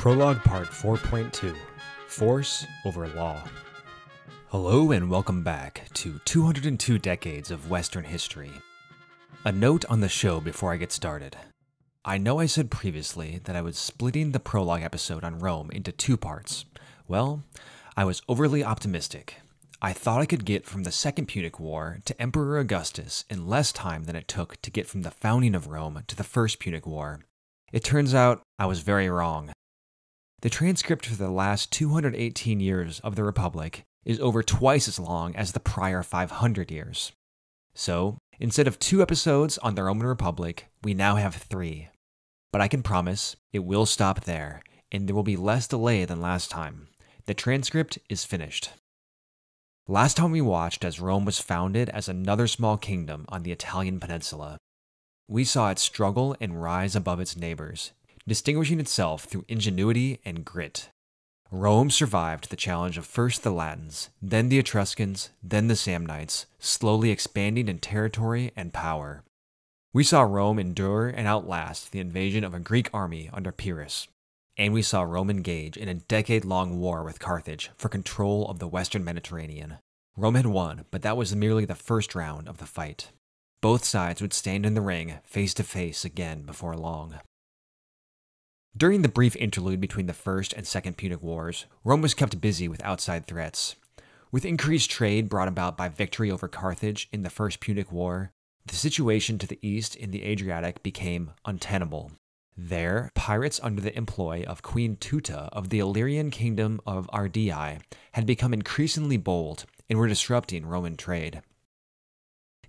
Prologue Part 4.2 Force over Law. Hello, and welcome back to 202 Decades of Western History. A note on the show before I get started. I know I said previously that I was splitting the prologue episode on Rome into two parts. Well, I was overly optimistic. I thought I could get from the Second Punic War to Emperor Augustus in less time than it took to get from the founding of Rome to the First Punic War. It turns out I was very wrong. The transcript for the last 218 years of the Republic is over twice as long as the prior 500 years. So, instead of two episodes on the Roman Republic, we now have three. But I can promise it will stop there, and there will be less delay than last time. The transcript is finished. Last time we watched as Rome was founded as another small kingdom on the Italian peninsula. We saw it struggle and rise above its neighbors, distinguishing itself through ingenuity and grit. Rome survived the challenge of first the Latins, then the Etruscans, then the Samnites, slowly expanding in territory and power. We saw Rome endure and outlast the invasion of a Greek army under Pyrrhus, and we saw Rome engage in a decade long war with Carthage for control of the western Mediterranean. Rome had won, but that was merely the first round of the fight. Both sides would stand in the ring face to face again before long. During the brief interlude between the First and Second Punic Wars, Rome was kept busy with outside threats. With increased trade brought about by victory over Carthage in the First Punic War, the situation to the east in the Adriatic became untenable. There, pirates under the employ of Queen Teuta of the Illyrian kingdom of Ardii had become increasingly bold and were disrupting Roman trade.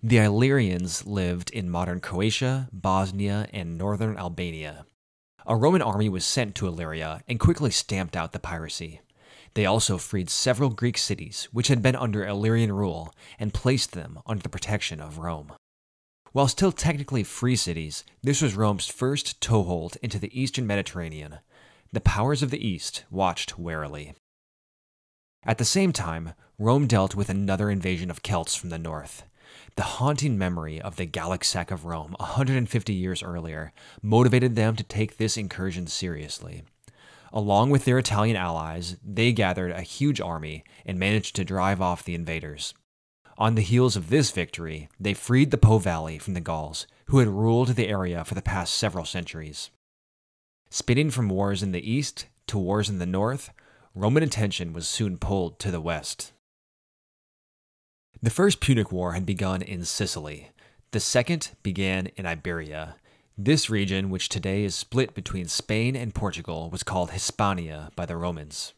The Illyrians lived in modern Croatia, Bosnia, and northern Albania. A Roman army was sent to Illyria and quickly stamped out the piracy. They also freed several Greek cities which had been under Illyrian rule and placed them under the protection of Rome. While still technically free cities, this was Rome's first toehold into the eastern Mediterranean. The powers of the East watched warily. At the same time, Rome dealt with another invasion of Celts from the north. The haunting memory of the Gallic sack of Rome 150 years earlier motivated them to take this incursion seriously. Along with their Italian allies, they gathered a huge army and managed to drive off the invaders. On the heels of this victory, they freed the Po Valley from the Gauls, who had ruled the area for the past several centuries. Spinning from wars in the east to wars in the north, Roman attention was soon pulled to the west. The First Punic War had begun in Sicily. The second began in Iberia. This region, which today is split between Spain and Portugal, was called Hispania by the Romans.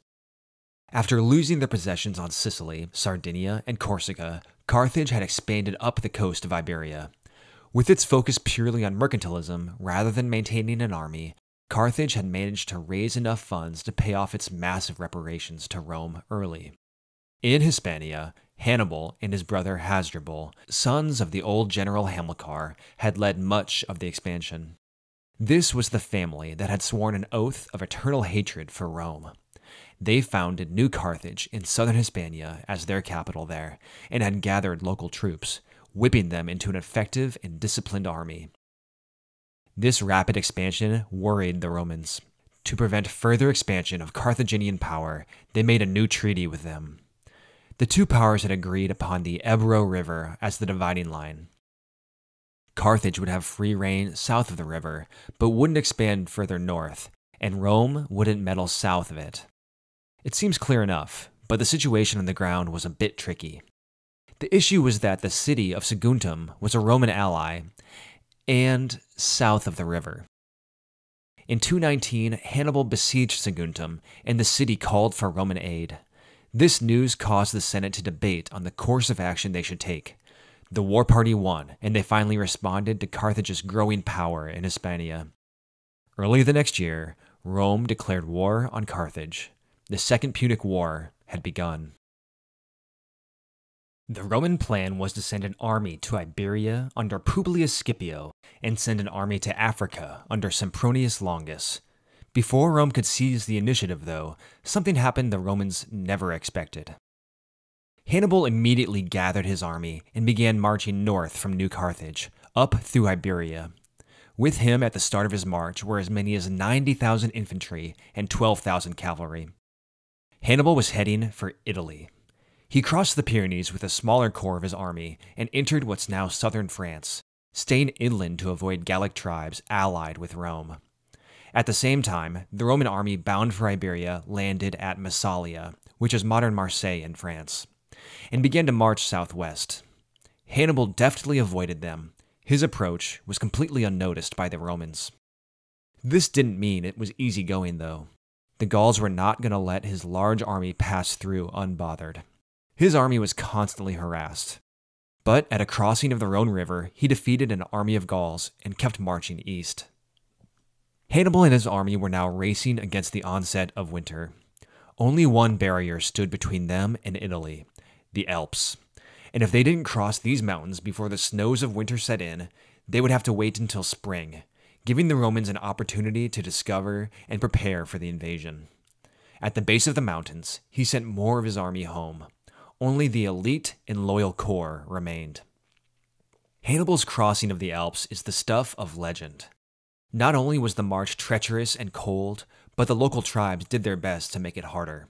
After losing their possessions on Sicily, Sardinia, and Corsica, Carthage had expanded up the coast of Iberia. With its focus purely on mercantilism rather than maintaining an army, Carthage had managed to raise enough funds to pay off its massive reparations to Rome early. In Hispania, Hannibal and his brother Hasdrubal, sons of the old general Hamilcar, had led much of the expansion. This was the family that had sworn an oath of eternal hatred for Rome. They founded New Carthage in southern Hispania as their capital there, and had gathered local troops, whipping them into an effective and disciplined army. This rapid expansion worried the Romans. To prevent further expansion of Carthaginian power, they made a new treaty with them. The two powers had agreed upon the Ebro River as the dividing line. Carthage would have free reign south of the river, but wouldn't expand further north, and Rome wouldn't meddle south of it. It seems clear enough, but the situation on the ground was a bit tricky. The issue was that the city of Saguntum was a Roman ally and south of the river. In 219, Hannibal besieged Saguntum, and the city called for Roman aid. This news caused the Senate to debate on the course of action they should take. The war party won, and they finally responded to Carthage's growing power in Hispania. Early the next year, Rome declared war on Carthage. The Second Punic War had begun. The Roman plan was to send an army to Iberia under Publius Scipio and send an army to Africa under Sempronius Longus. Before Rome could seize the initiative, though, something happened the Romans never expected. Hannibal immediately gathered his army and began marching north from New Carthage, up through Iberia. With him at the start of his march were as many as 90,000 infantry and 12,000 cavalry. Hannibal was heading for Italy. He crossed the Pyrenees with a smaller corps of his army and entered what's now southern France, staying inland to avoid Gallic tribes allied with Rome. At the same time, the Roman army bound for Iberia landed at Massalia, which is modern Marseille in France, and began to march southwest. Hannibal deftly avoided them. His approach was completely unnoticed by the Romans. This didn't mean it was easy going, though. The Gauls were not going to let his large army pass through unbothered. His army was constantly harassed. But at a crossing of the Rhone River, he defeated an army of Gauls and kept marching east. Hannibal and his army were now racing against the onset of winter. Only one barrier stood between them and Italy the Alps. And if they didn't cross these mountains before the snows of winter set in, they would have to wait until spring, giving the Romans an opportunity to discover and prepare for the invasion. At the base of the mountains, he sent more of his army home. Only the elite and loyal corps remained. Hannibal's crossing of the Alps is the stuff of legend. Not only was the march treacherous and cold, but the local tribes did their best to make it harder.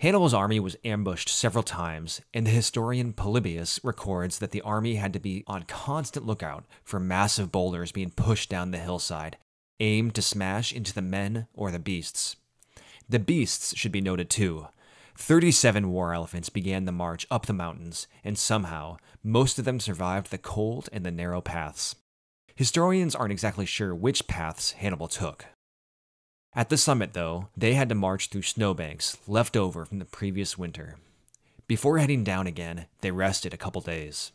Hannibal's army was ambushed several times, and the historian Polybius records that the army had to be on constant lookout for massive boulders being pushed down the hillside, aimed to smash into the men or the beasts. The beasts should be noted too. 37 war elephants began the march up the mountains, and somehow, most of them survived the cold and the narrow paths. Historians aren't exactly sure which paths Hannibal took. At the summit, though, they had to march through snowbanks left over from the previous winter. Before heading down again, they rested a couple days.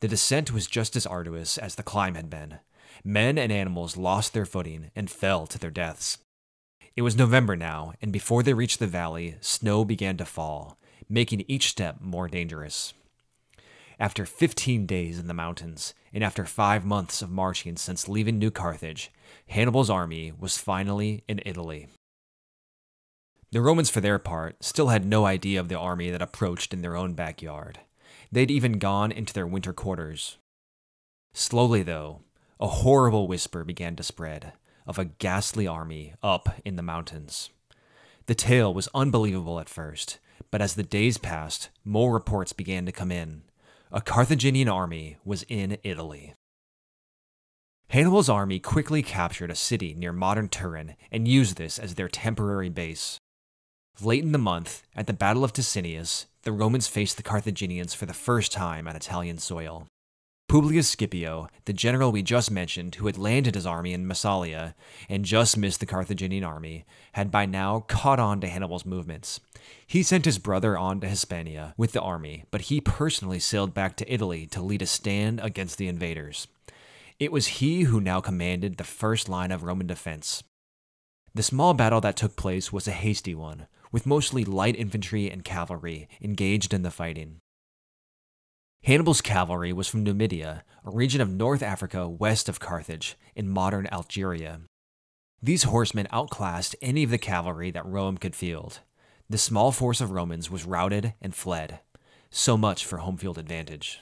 The descent was just as arduous as the climb had been. Men and animals lost their footing and fell to their deaths. It was November now, and before they reached the valley, snow began to fall, making each step more dangerous. After 15 days in the mountains, and after five months of marching since leaving New Carthage, Hannibal's army was finally in Italy. The Romans, for their part, still had no idea of the army that approached in their own backyard. They'd even gone into their winter quarters. Slowly, though, a horrible whisper began to spread of a ghastly army up in the mountains. The tale was unbelievable at first, but as the days passed, more reports began to come in, a Carthaginian army was in Italy. Hannibal's army quickly captured a city near modern Turin and used this as their temporary base. Late in the month, at the Battle of Ticinus, the Romans faced the Carthaginians for the first time on Italian soil. Publius Scipio, the general we just mentioned who had landed his army in Massalia and just missed the Carthaginian army, had by now caught on to Hannibal's movements. He sent his brother on to Hispania with the army, but he personally sailed back to Italy to lead a stand against the invaders. It was he who now commanded the first line of Roman defense. The small battle that took place was a hasty one, with mostly light infantry and cavalry engaged in the fighting. Hannibal's cavalry was from Numidia, a region of North Africa west of Carthage, in modern Algeria. These horsemen outclassed any of the cavalry that Rome could field. The small force of Romans was routed and fled. So much for home field advantage.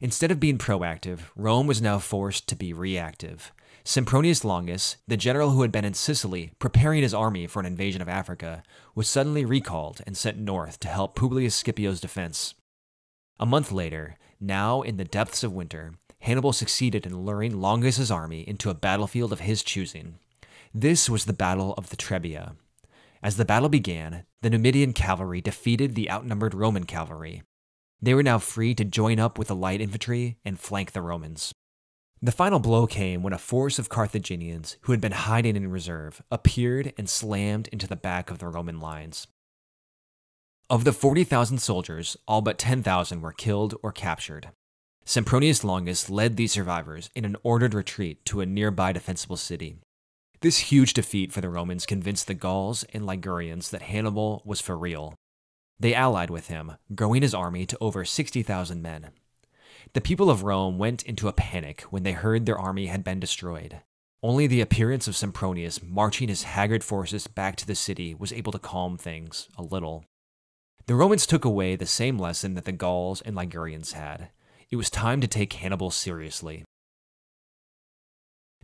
Instead of being proactive, Rome was now forced to be reactive. Sempronius Longus, the general who had been in Sicily preparing his army for an invasion of Africa, was suddenly recalled and sent north to help Publius Scipio's defense. A month later, now in the depths of winter, Hannibal succeeded in luring Longus's army into a battlefield of his choosing. This was the Battle of the Trebia. As the battle began, the Numidian cavalry defeated the outnumbered Roman cavalry. They were now free to join up with the light infantry and flank the Romans. The final blow came when a force of Carthaginians who had been hiding in reserve appeared and slammed into the back of the Roman lines. Of the 40,000 soldiers, all but 10,000 were killed or captured. Sempronius Longus led these survivors in an ordered retreat to a nearby defensible city. This huge defeat for the Romans convinced the Gauls and Ligurians that Hannibal was for real. They allied with him, growing his army to over 60,000 men. The people of Rome went into a panic when they heard their army had been destroyed. Only the appearance of Sempronius marching his haggard forces back to the city was able to calm things a little. The Romans took away the same lesson that the Gauls and Ligurians had. It was time to take Hannibal seriously.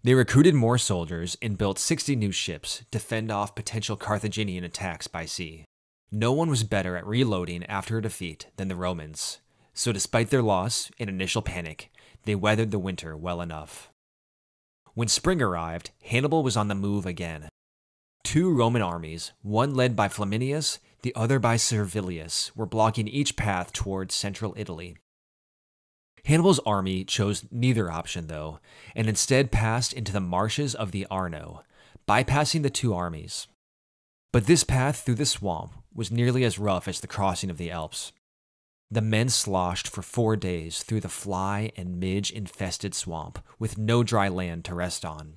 They recruited more soldiers and built 60 new ships to fend off potential Carthaginian attacks by sea. No one was better at reloading after a defeat than the Romans, so despite their loss and initial panic, they weathered the winter well enough. When spring arrived, Hannibal was on the move again. Two Roman armies, one led by Flaminius, the other by Servilius, were blocking each path towards central Italy. Hannibal's army chose neither option, though, and instead passed into the marshes of the Arno, bypassing the two armies. But this path through the swamp was nearly as rough as the crossing of the Alps. The men sloshed for four days through the fly and midge infested swamp with no dry land to rest on.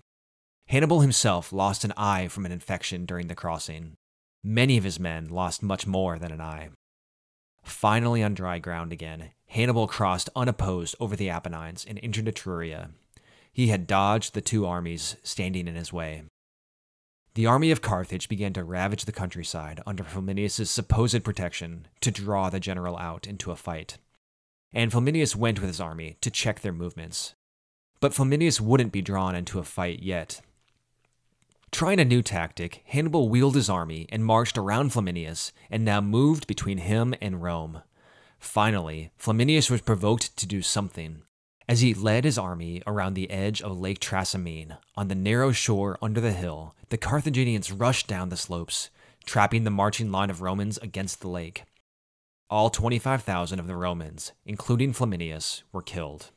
Hannibal himself lost an eye from an infection during the crossing. Many of his men lost much more than an eye. Finally on dry ground again, Hannibal crossed unopposed over the Apennines and entered Etruria. He had dodged the two armies standing in his way. The army of Carthage began to ravage the countryside under Flaminius' supposed protection to draw the general out into a fight. And Flaminius went with his army to check their movements. But Flaminius wouldn't be drawn into a fight yet. Trying a new tactic, Hannibal wheeled his army and marched around Flaminius and now moved between him and Rome. Finally, Flaminius was provoked to do something, as he led his army around the edge of Lake Trasimene, on the narrow shore under the hill, the Carthaginians rushed down the slopes, trapping the marching line of Romans against the lake. All 25,000 of the Romans, including Flaminius, were killed.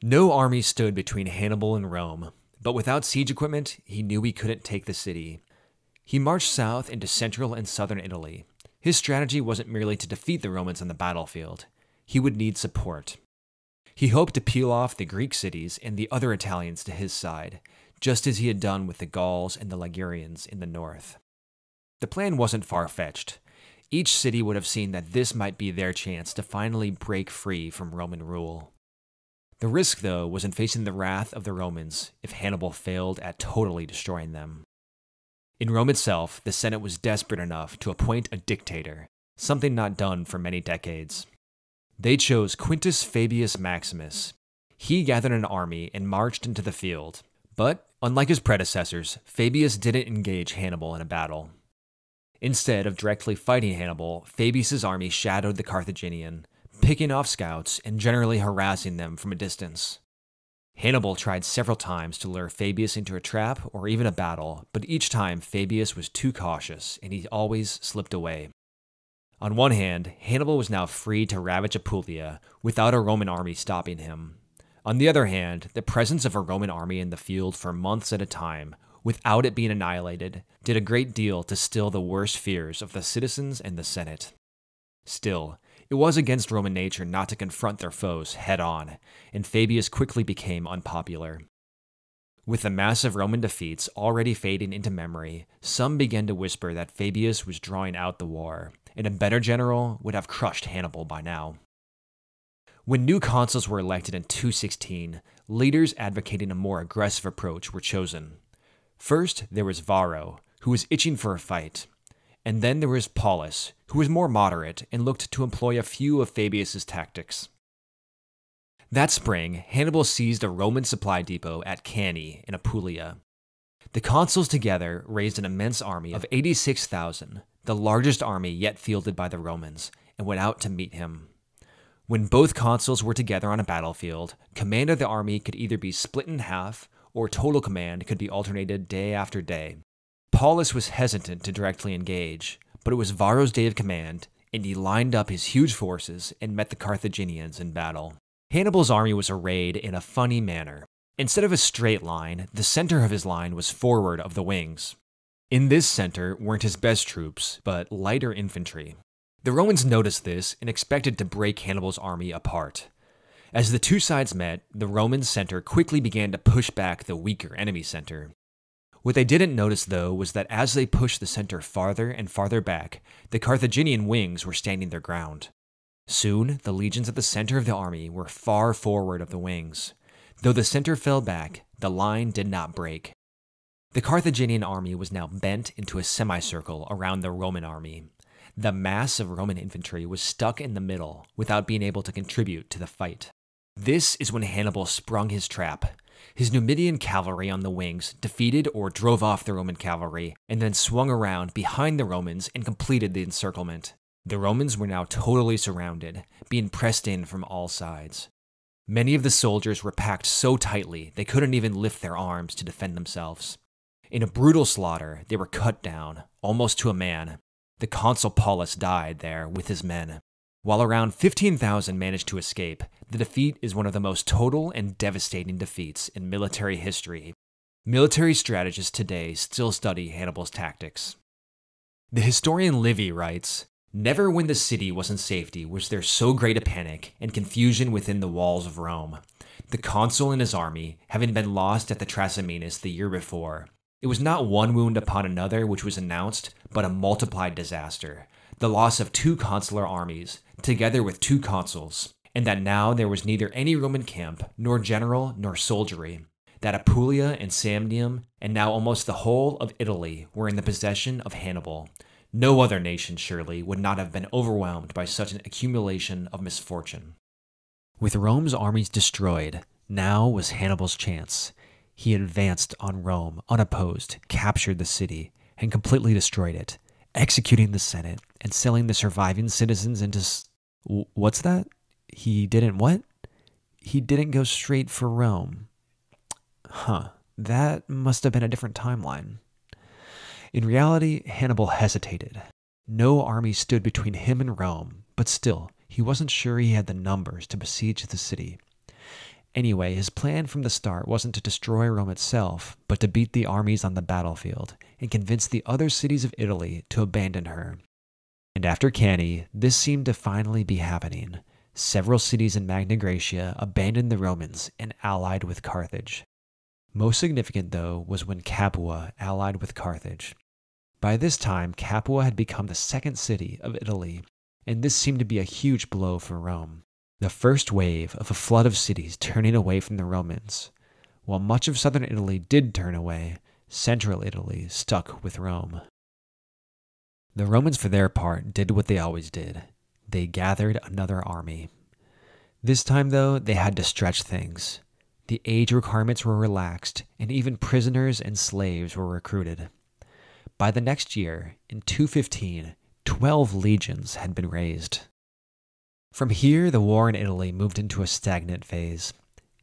No army stood between Hannibal and Rome, but without siege equipment, he knew he couldn't take the city. He marched south into central and southern Italy. His strategy wasn't merely to defeat the Romans on the battlefield, he would need support. He hoped to peel off the Greek cities and the other Italians to his side, just as he had done with the Gauls and the Ligurians in the north. The plan wasn't far fetched. Each city would have seen that this might be their chance to finally break free from Roman rule. The risk, though, was in facing the wrath of the Romans if Hannibal failed at totally destroying them. In Rome itself, the Senate was desperate enough to appoint a dictator, something not done for many decades. They chose Quintus Fabius Maximus. He gathered an army and marched into the field. But, unlike his predecessors, Fabius didn't engage Hannibal in a battle. Instead of directly fighting Hannibal, Fabius's army shadowed the Carthaginian, picking off scouts and generally harassing them from a distance. Hannibal tried several times to lure Fabius into a trap or even a battle, but each time Fabius was too cautious and he always slipped away. On one hand, Hannibal was now free to ravage Apulia without a Roman army stopping him. On the other hand, the presence of a Roman army in the field for months at a time, without it being annihilated, did a great deal to still the worst fears of the citizens and the Senate. Still, it was against Roman nature not to confront their foes head on, and Fabius quickly became unpopular. With the massive Roman defeats already fading into memory, some began to whisper that Fabius was drawing out the war, and a better general would have crushed Hannibal by now. When new consuls were elected in 216, leaders advocating a more aggressive approach were chosen. First, there was Varro, who was itching for a fight. And then there was Paulus, who was more moderate and looked to employ a few of Fabius's tactics. That spring, Hannibal seized a Roman supply depot at Cannae in Apulia. The consuls together raised an immense army of 86,000, the largest army yet fielded by the Romans, and went out to meet him. When both consuls were together on a battlefield, command of the army could either be split in half, or total command could be alternated day after day. Paulus was hesitant to directly engage, but it was Varro's day of command, and he lined up his huge forces and met the Carthaginians in battle. Hannibal's army was arrayed in a funny manner. Instead of a straight line, the center of his line was forward of the wings. In this center weren't his best troops, but lighter infantry. The Romans noticed this and expected to break Hannibal's army apart. As the two sides met, the Roman center quickly began to push back the weaker enemy center. What they didn't notice, though, was that as they pushed the center farther and farther back, the Carthaginian wings were standing their ground. Soon, the legions at the center of the army were far forward of the wings. Though the center fell back, the line did not break. The Carthaginian army was now bent into a semicircle around the Roman army. The mass of Roman infantry was stuck in the middle without being able to contribute to the fight. This is when Hannibal sprung his trap. His Numidian cavalry on the wings defeated or drove off the Roman cavalry and then swung around behind the Romans and completed the encirclement. The Romans were now totally surrounded, being pressed in from all sides. Many of the soldiers were packed so tightly they couldn't even lift their arms to defend themselves. In a brutal slaughter, they were cut down, almost to a man. The consul Paulus died there with his men. While around 15,000 managed to escape, the defeat is one of the most total and devastating defeats in military history. Military strategists today still study Hannibal's tactics. The historian Livy writes Never when the city was in safety was there so great a panic and confusion within the walls of Rome. The consul and his army, having been lost at the Trasimenus the year before, it was not one wound upon another which was announced, but a multiplied disaster, the loss of two consular armies, together with two consuls, and that now there was neither any Roman camp, nor general, nor soldiery. That Apulia and Samnium, and now almost the whole of Italy, were in the possession of Hannibal. No other nation, surely, would not have been overwhelmed by such an accumulation of misfortune. With Rome's armies destroyed, now was Hannibal's chance. He advanced on Rome unopposed, captured the city, and completely destroyed it, executing the Senate and selling the surviving citizens into. What's that? He didn't what? He didn't go straight for Rome. Huh. That must have been a different timeline. In reality, Hannibal hesitated. No army stood between him and Rome, but still, he wasn't sure he had the numbers to besiege the city. Anyway, his plan from the start wasn't to destroy Rome itself, but to beat the armies on the battlefield and convince the other cities of Italy to abandon her. And after Cannae, this seemed to finally be happening. Several cities in Magna Graecia abandoned the Romans and allied with Carthage. Most significant, though, was when Capua allied with Carthage. By this time, Capua had become the second city of Italy, and this seemed to be a huge blow for Rome the first wave of a flood of cities turning away from the Romans. While much of southern Italy did turn away, central Italy stuck with Rome. The Romans, for their part, did what they always did they gathered another army. This time, though, they had to stretch things. The age requirements were relaxed, and even prisoners and slaves were recruited. By the next year, in 215, 12 legions had been raised. From here, the war in Italy moved into a stagnant phase.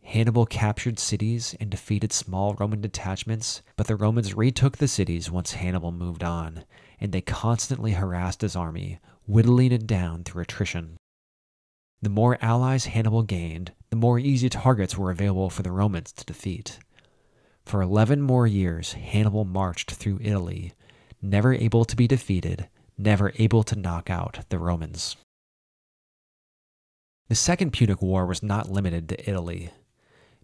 Hannibal captured cities and defeated small Roman detachments, but the Romans retook the cities once Hannibal moved on, and they constantly harassed his army, whittling it down through attrition. The more allies Hannibal gained, the more easy targets were available for the Romans to defeat. For 11 more years, Hannibal marched through Italy, never able to be defeated, never able to knock out the Romans. The Second Punic War was not limited to Italy.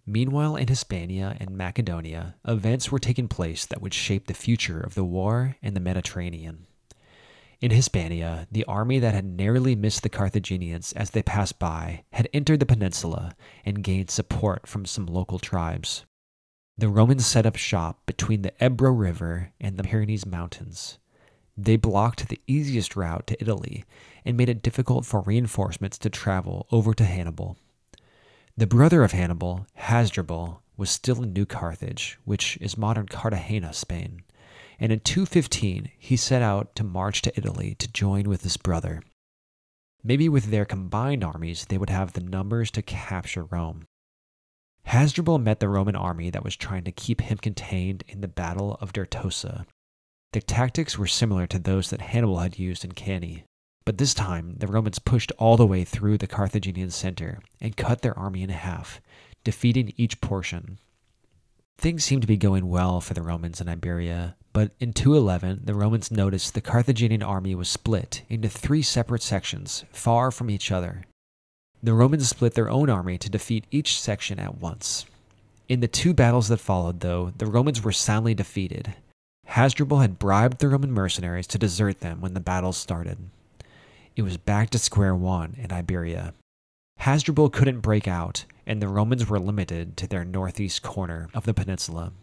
Meanwhile, in Hispania and Macedonia, events were taking place that would shape the future of the war in the Mediterranean. In Hispania, the army that had narrowly missed the Carthaginians as they passed by had entered the peninsula and gained support from some local tribes. The Romans set up shop between the Ebro River and the Pyrenees Mountains. They blocked the easiest route to Italy and made it difficult for reinforcements to travel over to Hannibal. The brother of Hannibal, Hasdrubal, was still in New Carthage, which is modern Cartagena, Spain, and in 215 he set out to march to Italy to join with his brother. Maybe with their combined armies they would have the numbers to capture Rome. Hasdrubal met the Roman army that was trying to keep him contained in the Battle of Dertosa, the tactics were similar to those that Hannibal had used in Cannae, but this time the Romans pushed all the way through the Carthaginian center and cut their army in half, defeating each portion. Things seemed to be going well for the Romans in Iberia, but in 211 the Romans noticed the Carthaginian army was split into three separate sections, far from each other. The Romans split their own army to defeat each section at once. In the two battles that followed, though, the Romans were soundly defeated, Hasdrubal had bribed the Roman mercenaries to desert them when the battle started. It was back to square one in Iberia. Hasdrubal couldn't break out, and the Romans were limited to their northeast corner of the peninsula.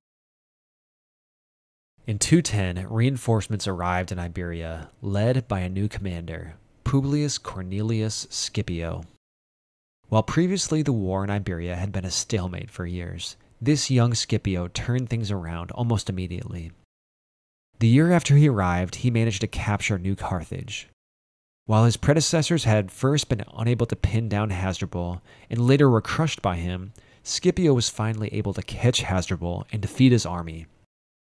In 210, reinforcements arrived in Iberia, led by a new commander, Publius Cornelius Scipio. While previously the war in Iberia had been a stalemate for years, this young Scipio turned things around almost immediately. The year after he arrived, he managed to capture New Carthage. While his predecessors had first been unable to pin down Hasdrubal and later were crushed by him, Scipio was finally able to catch Hasdrubal and defeat his army.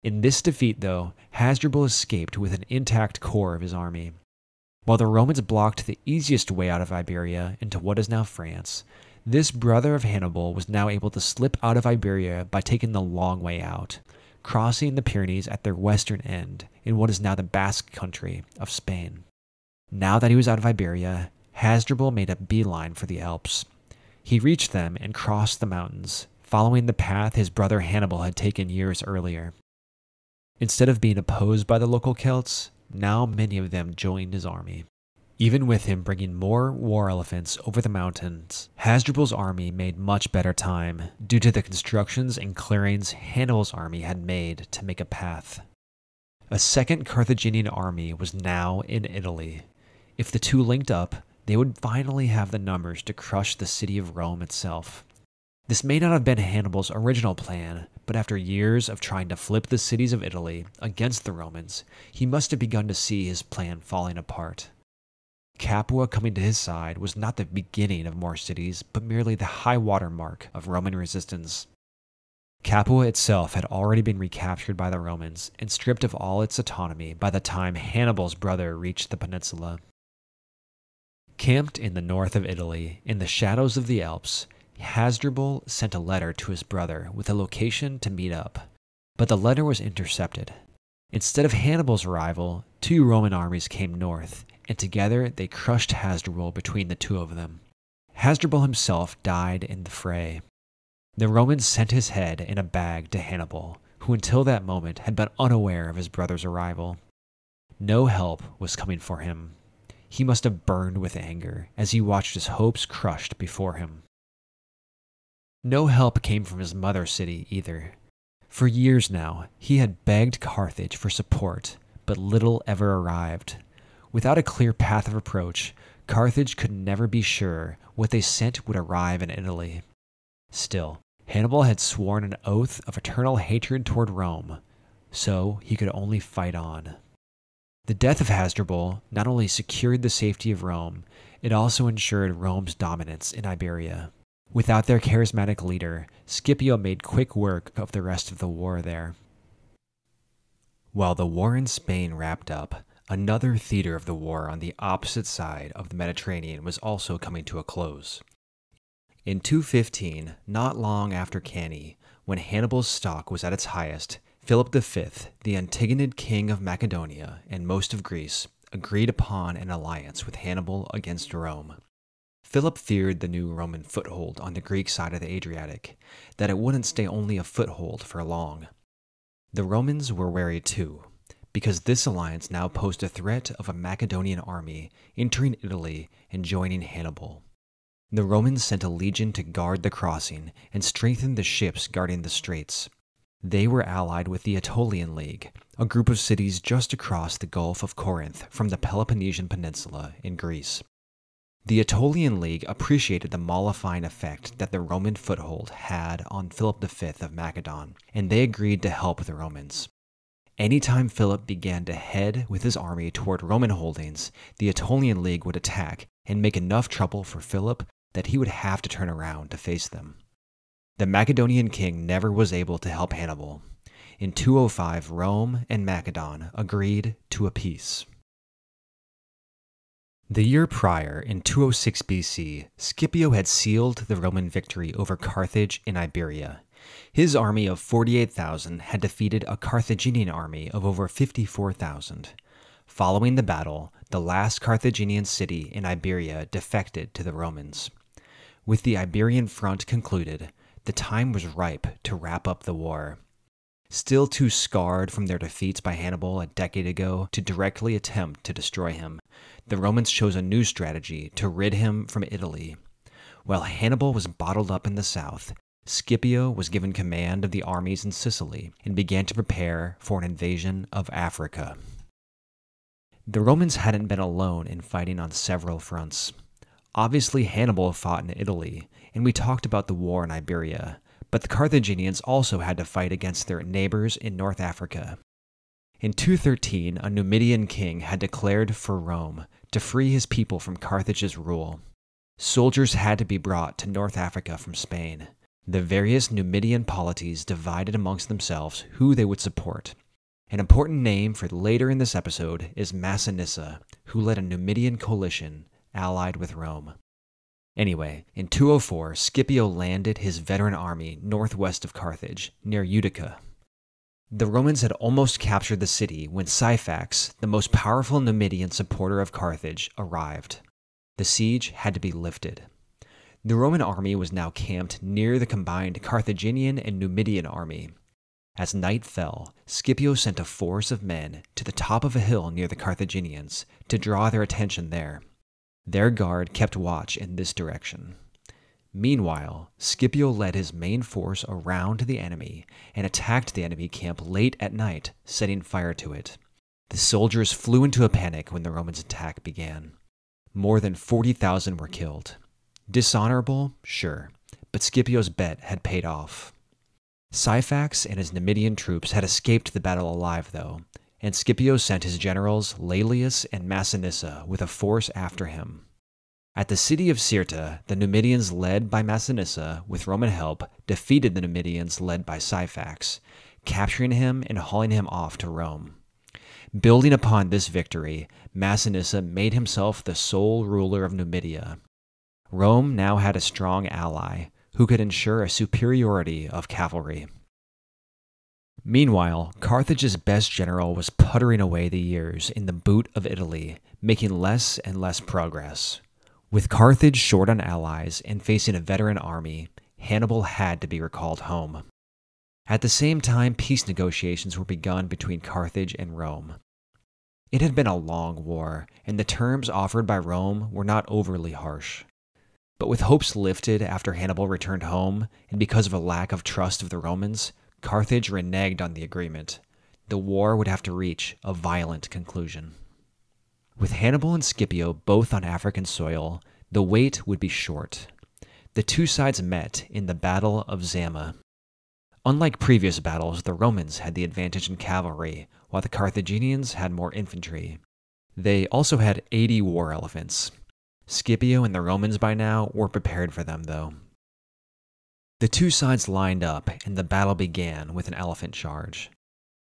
In this defeat, though, Hasdrubal escaped with an intact core of his army. While the Romans blocked the easiest way out of Iberia into what is now France, this brother of Hannibal was now able to slip out of Iberia by taking the long way out, crossing the Pyrenees at their western end in what is now the Basque country of Spain. Now that he was out of Iberia, Hasdrubal made a beeline for the Alps. He reached them and crossed the mountains, following the path his brother Hannibal had taken years earlier. Instead of being opposed by the local Celts, now many of them joined his army. Even with him bringing more war elephants over the mountains, Hasdrubal's army made much better time due to the constructions and clearings Hannibal's army had made to make a path. A second Carthaginian army was now in Italy. If the two linked up, they would finally have the numbers to crush the city of Rome itself. This may not have been Hannibal's original plan, but after years of trying to flip the cities of Italy against the Romans, he must have begun to see his plan falling apart. Capua coming to his side was not the beginning of more cities, but merely the high water mark of Roman resistance. Capua itself had already been recaptured by the Romans and stripped of all its autonomy by the time Hannibal's brother reached the peninsula. Camped in the north of Italy, in the shadows of the Alps, Hasdrubal sent a letter to his brother with a location to meet up, but the letter was intercepted. Instead of Hannibal's arrival, two Roman armies came north, and together they crushed Hasdrubal between the two of them. Hasdrubal himself died in the fray. The Romans sent his head in a bag to Hannibal, who until that moment had been unaware of his brother's arrival. No help was coming for him. He must have burned with anger as he watched his hopes crushed before him. No help came from his mother city either. For years now, he had begged Carthage for support, but little ever arrived. Without a clear path of approach, Carthage could never be sure what they sent would arrive in Italy. Still, Hannibal had sworn an oath of eternal hatred toward Rome, so he could only fight on. The death of Hasdrubal not only secured the safety of Rome, it also ensured Rome's dominance in Iberia. Without their charismatic leader, Scipio made quick work of the rest of the war there. While the war in Spain wrapped up, another theater of the war on the opposite side of the Mediterranean was also coming to a close. In 215, not long after Cannae, when Hannibal's stock was at its highest, Philip V, the Antigonid king of Macedonia and most of Greece, agreed upon an alliance with Hannibal against Rome. Philip feared the new Roman foothold on the Greek side of the Adriatic, that it wouldn't stay only a foothold for long. The Romans were wary too, because this alliance now posed a threat of a Macedonian army entering Italy and joining Hannibal. The Romans sent a legion to guard the crossing and strengthen the ships guarding the straits. They were allied with the Aetolian League, a group of cities just across the Gulf of Corinth from the Peloponnesian Peninsula in Greece. The Aetolian League appreciated the mollifying effect that the Roman foothold had on Philip V of Macedon, and they agreed to help the Romans. Anytime Philip began to head with his army toward Roman holdings, the Aetolian League would attack and make enough trouble for Philip that he would have to turn around to face them. The Macedonian king never was able to help Hannibal. In 205, Rome and Macedon agreed to a peace. The year prior, in 206 BC, Scipio had sealed the Roman victory over Carthage in Iberia. His army of 48,000 had defeated a Carthaginian army of over 54,000. Following the battle, the last Carthaginian city in Iberia defected to the Romans. With the Iberian front concluded, the time was ripe to wrap up the war. Still too scarred from their defeats by Hannibal a decade ago to directly attempt to destroy him, the Romans chose a new strategy to rid him from Italy. While Hannibal was bottled up in the south, Scipio was given command of the armies in Sicily and began to prepare for an invasion of Africa. The Romans hadn't been alone in fighting on several fronts. Obviously, Hannibal fought in Italy, and we talked about the war in Iberia, but the Carthaginians also had to fight against their neighbors in North Africa. In 213, a Numidian king had declared for Rome to free his people from Carthage's rule. Soldiers had to be brought to North Africa from Spain. The various Numidian polities divided amongst themselves who they would support. An important name for later in this episode is Massinissa, who led a Numidian coalition allied with Rome. Anyway, in 204, Scipio landed his veteran army northwest of Carthage, near Utica. The Romans had almost captured the city when Syphax, the most powerful Numidian supporter of Carthage, arrived. The siege had to be lifted. The Roman army was now camped near the combined Carthaginian and Numidian army. As night fell, Scipio sent a force of men to the top of a hill near the Carthaginians to draw their attention there. Their guard kept watch in this direction. Meanwhile, Scipio led his main force around the enemy and attacked the enemy camp late at night, setting fire to it. The soldiers flew into a panic when the Romans' attack began. More than 40,000 were killed. Dishonorable? Sure, but Scipio's bet had paid off. Syphax and his Numidian troops had escaped the battle alive, though, and Scipio sent his generals Laelius and Massinissa with a force after him. At the city of Cirta, the Numidians led by Massinissa with Roman help defeated the Numidians led by Syphax, capturing him and hauling him off to Rome. Building upon this victory, Massinissa made himself the sole ruler of Numidia. Rome now had a strong ally who could ensure a superiority of cavalry. Meanwhile, Carthage's best general was puttering away the years in the boot of Italy, making less and less progress. With Carthage short on allies and facing a veteran army, Hannibal had to be recalled home. At the same time, peace negotiations were begun between Carthage and Rome. It had been a long war, and the terms offered by Rome were not overly harsh. But with hopes lifted after Hannibal returned home, and because of a lack of trust of the Romans, Carthage reneged on the agreement. The war would have to reach a violent conclusion. With Hannibal and Scipio both on African soil, the wait would be short. The two sides met in the Battle of Zama. Unlike previous battles, the Romans had the advantage in cavalry, while the Carthaginians had more infantry. They also had 80 war elephants. Scipio and the Romans by now were prepared for them, though. The two sides lined up, and the battle began with an elephant charge.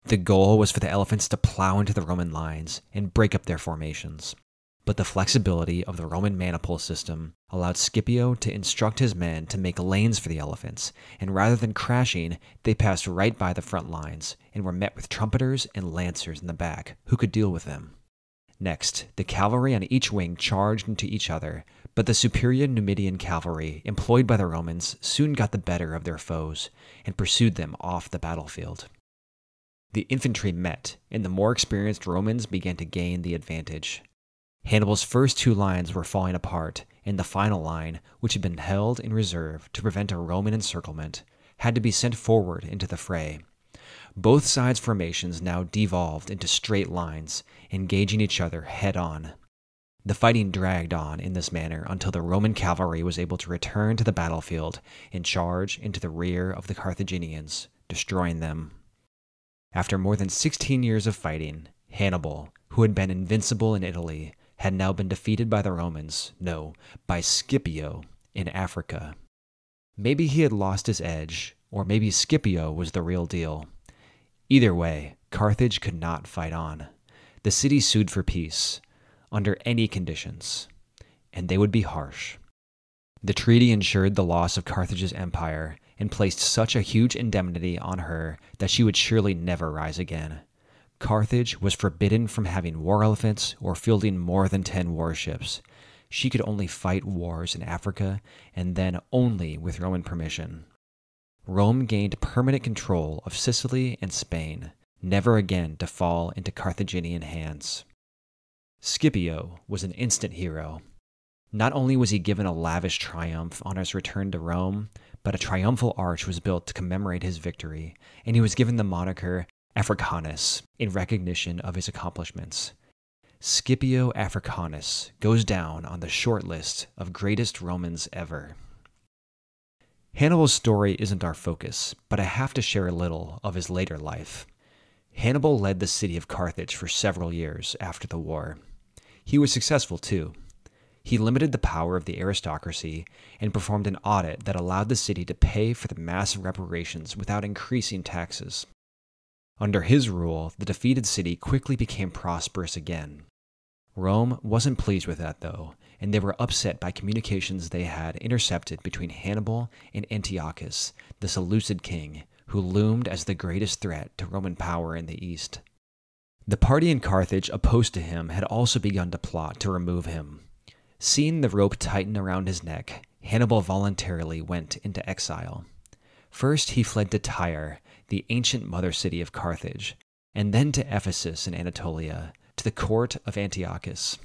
The goal was for the elephants to plow into the Roman lines and break up their formations. But the flexibility of the Roman maniple system allowed Scipio to instruct his men to make lanes for the elephants, and rather than crashing, they passed right by the front lines and were met with trumpeters and lancers in the back who could deal with them. Next, the cavalry on each wing charged into each other, but the superior Numidian cavalry employed by the Romans soon got the better of their foes and pursued them off the battlefield. The infantry met, and the more experienced Romans began to gain the advantage. Hannibal's first two lines were falling apart, and the final line, which had been held in reserve to prevent a Roman encirclement, had to be sent forward into the fray. Both sides' formations now devolved into straight lines, engaging each other head on. The fighting dragged on in this manner until the Roman cavalry was able to return to the battlefield and charge into the rear of the Carthaginians, destroying them. After more than 16 years of fighting, Hannibal, who had been invincible in Italy, had now been defeated by the Romans, no, by Scipio in Africa. Maybe he had lost his edge, or maybe Scipio was the real deal. Either way, Carthage could not fight on. The city sued for peace, under any conditions, and they would be harsh. The treaty ensured the loss of Carthage's empire and placed such a huge indemnity on her that she would surely never rise again. Carthage was forbidden from having war elephants or fielding more than 10 warships. She could only fight wars in Africa and then only with Roman permission. Rome gained permanent control of Sicily and Spain, never again to fall into Carthaginian hands. Scipio was an instant hero. Not only was he given a lavish triumph on his return to Rome, but a triumphal arch was built to commemorate his victory, and he was given the moniker Africanus in recognition of his accomplishments. Scipio Africanus goes down on the short list of greatest Romans ever. Hannibal's story isn't our focus, but I have to share a little of his later life. Hannibal led the city of Carthage for several years after the war. He was successful too. He limited the power of the aristocracy and performed an audit that allowed the city to pay for the massive reparations without increasing taxes. Under his rule, the defeated city quickly became prosperous again. Rome wasn't pleased with that, though, and they were upset by communications they had intercepted between Hannibal and Antiochus, the Seleucid king, who loomed as the greatest threat to Roman power in the east. The party in Carthage opposed to him had also begun to plot to remove him. Seeing the rope tighten around his neck, Hannibal voluntarily went into exile. First, he fled to Tyre, the ancient mother city of Carthage, and then to Ephesus in Anatolia, to the court of Antiochus.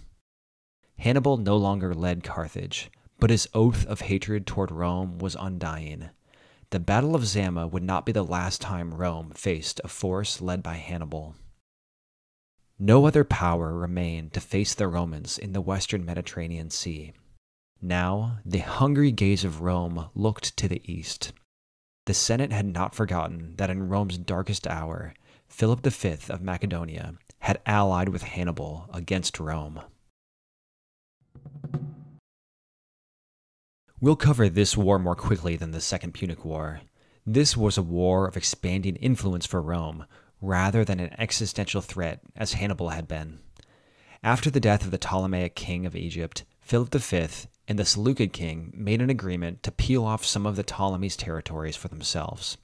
Hannibal no longer led Carthage, but his oath of hatred toward Rome was undying. The Battle of Zama would not be the last time Rome faced a force led by Hannibal. No other power remained to face the Romans in the western Mediterranean Sea. Now, the hungry gaze of Rome looked to the east. The Senate had not forgotten that in Rome's darkest hour, Philip V of Macedonia had allied with Hannibal against Rome. We'll cover this war more quickly than the Second Punic War. This was a war of expanding influence for Rome, rather than an existential threat as Hannibal had been. After the death of the Ptolemaic king of Egypt, Philip V and the Seleucid king made an agreement to peel off some of the Ptolemies' territories for themselves.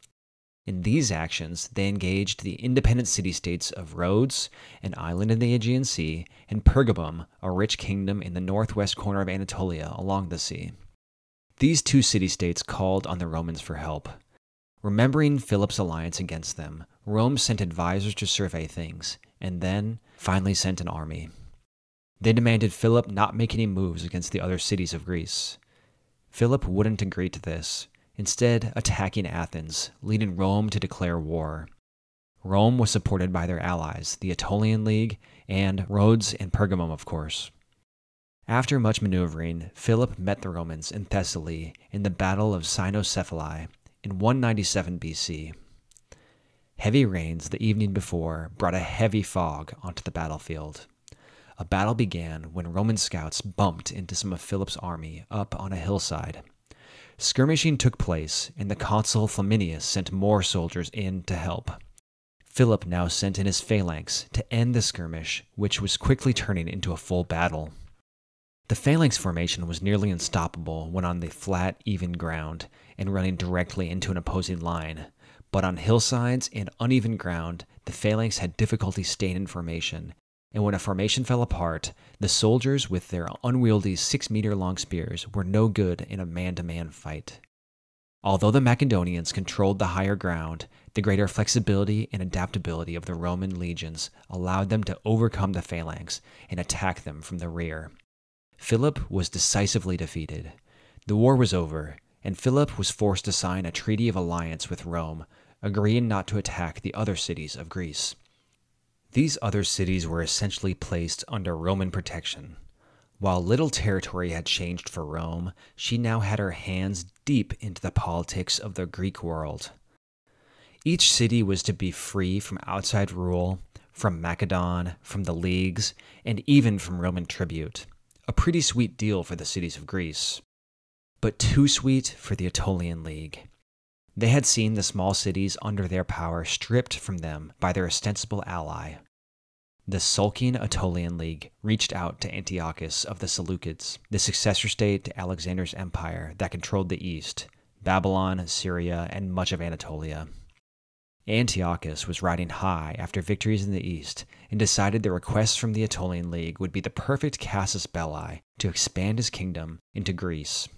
In these actions, they engaged the independent city states of Rhodes, an island in the Aegean Sea, and Pergamum, a rich kingdom in the northwest corner of Anatolia along the sea. These two city states called on the Romans for help. Remembering Philip's alliance against them, Rome sent advisors to survey things, and then finally sent an army. They demanded Philip not make any moves against the other cities of Greece. Philip wouldn't agree to this, instead, attacking Athens, leading Rome to declare war. Rome was supported by their allies, the Aetolian League, and Rhodes and Pergamum, of course. After much maneuvering, Philip met the Romans in Thessaly in the Battle of Cynoscephalae in 197 BC. Heavy rains the evening before brought a heavy fog onto the battlefield. A battle began when Roman scouts bumped into some of Philip's army up on a hillside. Skirmishing took place, and the consul Flaminius sent more soldiers in to help. Philip now sent in his phalanx to end the skirmish, which was quickly turning into a full battle. The phalanx formation was nearly unstoppable when on the flat, even ground and running directly into an opposing line. But on hillsides and uneven ground, the phalanx had difficulty staying in formation, and when a formation fell apart, the soldiers with their unwieldy six meter long spears were no good in a man to man fight. Although the Macedonians controlled the higher ground, the greater flexibility and adaptability of the Roman legions allowed them to overcome the phalanx and attack them from the rear. Philip was decisively defeated. The war was over, and Philip was forced to sign a treaty of alliance with Rome, agreeing not to attack the other cities of Greece. These other cities were essentially placed under Roman protection. While little territory had changed for Rome, she now had her hands deep into the politics of the Greek world. Each city was to be free from outside rule, from Macedon, from the leagues, and even from Roman tribute a pretty sweet deal for the cities of Greece, but too sweet for the Aetolian League. They had seen the small cities under their power stripped from them by their ostensible ally. The sulking Aetolian League reached out to Antiochus of the Seleucids, the successor state to Alexander's empire that controlled the east, Babylon, Syria, and much of Anatolia. Antiochus was riding high after victories in the east and decided the requests from the Aetolian League would be the perfect casus belli to expand his kingdom into Greece.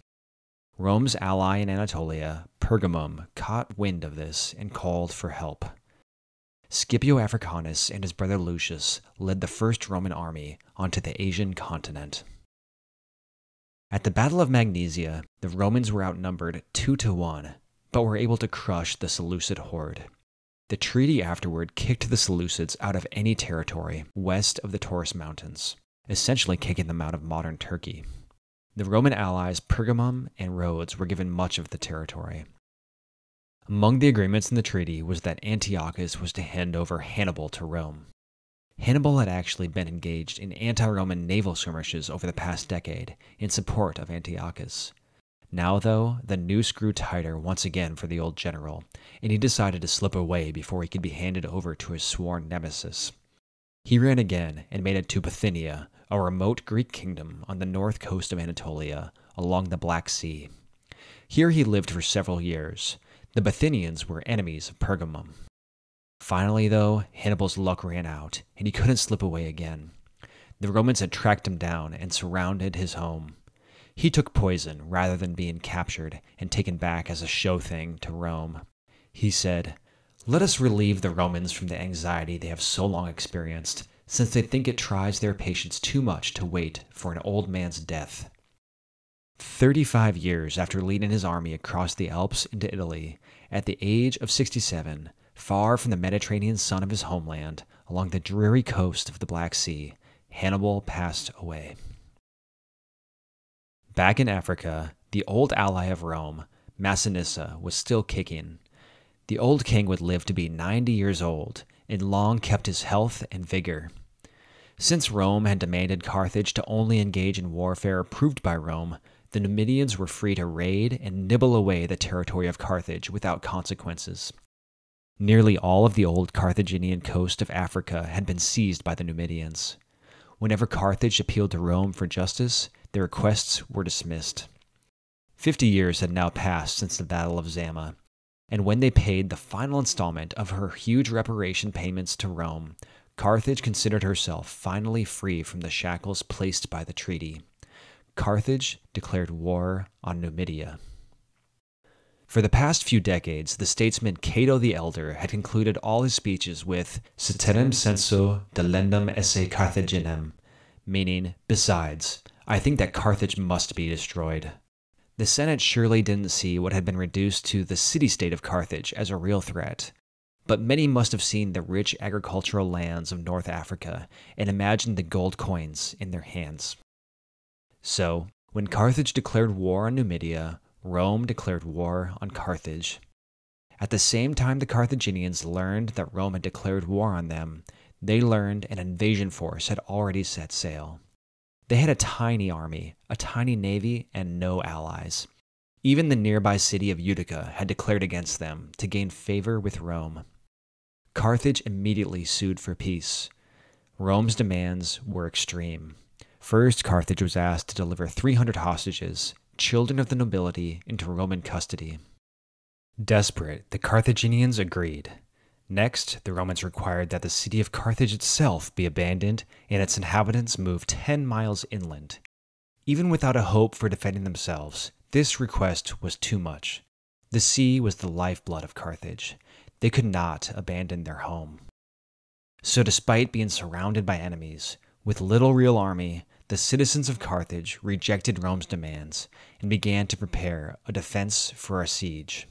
Rome's ally in Anatolia, Pergamum, caught wind of this and called for help. Scipio Africanus and his brother Lucius led the first Roman army onto the Asian continent. At the Battle of Magnesia, the Romans were outnumbered two to one, but were able to crush the Seleucid horde. The treaty afterward kicked the Seleucids out of any territory west of the Taurus Mountains, essentially kicking them out of modern Turkey. the Roman allies Pergamum and Rhodes were given much of the territory. Among the agreements in the treaty was that Antiochus was to hand over Hannibal to Rome. Hannibal had actually been engaged in anti Roman naval skirmishes over the past decade in support of Antiochus. Now, though, the noose grew tighter once again for the old general, and he decided to slip away before he could be handed over to his sworn nemesis. He ran again and made it to Bithynia, a remote Greek kingdom on the north coast of Anatolia, along the Black Sea. Here he lived for several years. The Bithynians were enemies of Pergamum. Finally, though, Hannibal's luck ran out, and he couldn't slip away again. The Romans had tracked him down and surrounded his home. He took poison rather than being captured and taken back as a show thing to Rome. He said, Let us relieve the Romans from the anxiety they have so long experienced, since they think it tries their patience too much to wait for an old man's death. Thirty five years after leading his army across the Alps into Italy, at the age of 67, Far from the Mediterranean sun of his homeland, along the dreary coast of the Black Sea, Hannibal passed away. Back in Africa, the old ally of Rome, Massinissa, was still kicking. The old king would live to be 90 years old and long kept his health and vigor. Since Rome had demanded Carthage to only engage in warfare approved by Rome, the Numidians were free to raid and nibble away the territory of Carthage without consequences. Nearly all of the old Carthaginian coast of Africa had been seized by the Numidians. Whenever Carthage appealed to Rome for justice, their requests were dismissed. Fifty years had now passed since the Battle of Zama, and when they paid the final installment of her huge reparation payments to Rome, Carthage considered herself finally free from the shackles placed by the treaty. Carthage declared war on Numidia. For the past few decades, the statesman Cato the Elder had concluded all his speeches with Ceterum censeo delendum esse Carthaginem, meaning, besides, I think that Carthage must be destroyed. The Senate surely didn't see what had been reduced to the city state of Carthage as a real threat, but many must have seen the rich agricultural lands of North Africa and imagined the gold coins in their hands. So, when Carthage declared war on Numidia, Rome declared war on Carthage. At the same time the Carthaginians learned that Rome had declared war on them, they learned an invasion force had already set sail. They had a tiny army, a tiny navy, and no allies. Even the nearby city of Utica had declared against them to gain favor with Rome. Carthage immediately sued for peace. Rome's demands were extreme. First, Carthage was asked to deliver 300 hostages, children of the nobility into Roman custody. Desperate, the Carthaginians agreed. Next, the Romans required that the city of Carthage itself be abandoned and its inhabitants moved 10 miles inland. Even without a hope for defending themselves, this request was too much. The sea was the lifeblood of Carthage. They could not abandon their home. So, despite being surrounded by enemies, with little real army, the citizens of Carthage rejected Rome's demands and began to prepare a defense for a siege.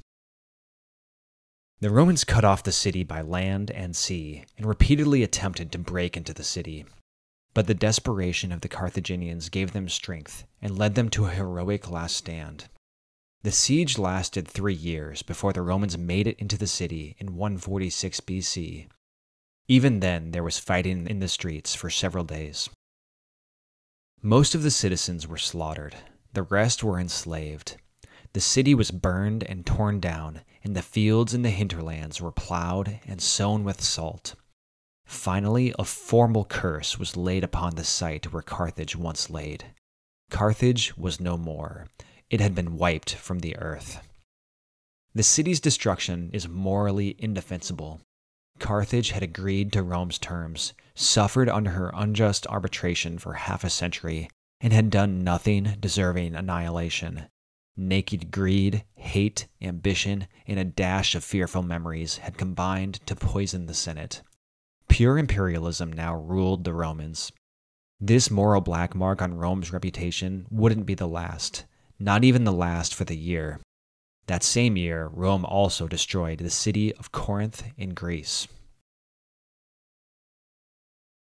The Romans cut off the city by land and sea and repeatedly attempted to break into the city. But the desperation of the Carthaginians gave them strength and led them to a heroic last stand. The siege lasted three years before the Romans made it into the city in 146 BC. Even then, there was fighting in the streets for several days. Most of the citizens were slaughtered, the rest were enslaved. The city was burned and torn down, and the fields in the hinterlands were plowed and sown with salt. Finally, a formal curse was laid upon the site where Carthage once laid. Carthage was no more, it had been wiped from the earth. The city's destruction is morally indefensible. Carthage had agreed to Rome's terms, suffered under her unjust arbitration for half a century, and had done nothing deserving annihilation. Naked greed, hate, ambition, and a dash of fearful memories had combined to poison the Senate. Pure imperialism now ruled the Romans. This moral black mark on Rome's reputation wouldn't be the last, not even the last for the year. That same year, Rome also destroyed the city of Corinth in Greece.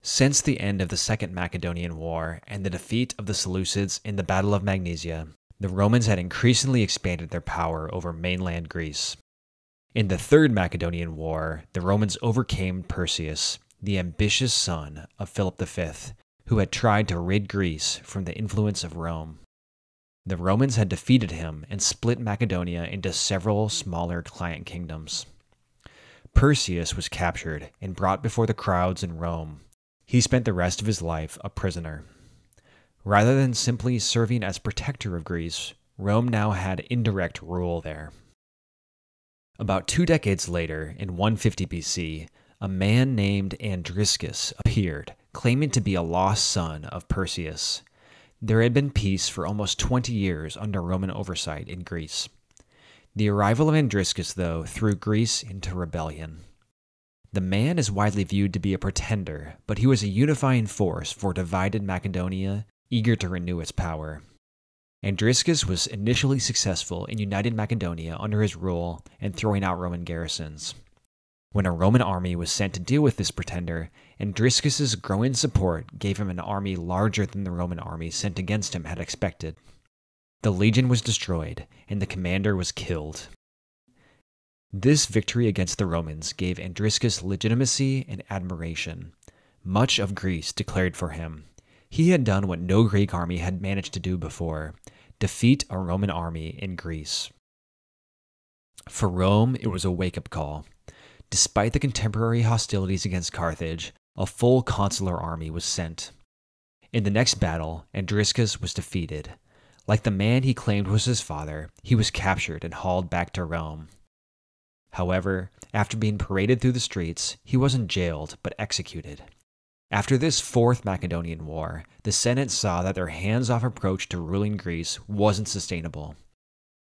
Since the end of the Second Macedonian War and the defeat of the Seleucids in the Battle of Magnesia, the Romans had increasingly expanded their power over mainland Greece. In the Third Macedonian War, the Romans overcame Perseus, the ambitious son of Philip V, who had tried to rid Greece from the influence of Rome. The Romans had defeated him and split Macedonia into several smaller client kingdoms. Perseus was captured and brought before the crowds in Rome. He spent the rest of his life a prisoner. Rather than simply serving as protector of Greece, Rome now had indirect rule there. About two decades later, in 150 BC, a man named Andriscus appeared, claiming to be a lost son of Perseus. There had been peace for almost 20 years under Roman oversight in Greece. The arrival of Andriscus, though, threw Greece into rebellion. The man is widely viewed to be a pretender, but he was a unifying force for divided Macedonia, eager to renew its power. Andriscus was initially successful in uniting Macedonia under his rule and throwing out Roman garrisons. When a Roman army was sent to deal with this pretender, Andriscus's growing support gave him an army larger than the Roman army sent against him had expected. The legion was destroyed, and the commander was killed. This victory against the Romans gave Andriscus legitimacy and admiration. Much of Greece declared for him. He had done what no Greek army had managed to do before defeat a Roman army in Greece. For Rome, it was a wake up call. Despite the contemporary hostilities against Carthage, a full consular army was sent. In the next battle, Andriscus was defeated. Like the man he claimed was his father, he was captured and hauled back to Rome. However, after being paraded through the streets, he wasn't jailed, but executed. After this Fourth Macedonian War, the Senate saw that their hands off approach to ruling Greece wasn't sustainable.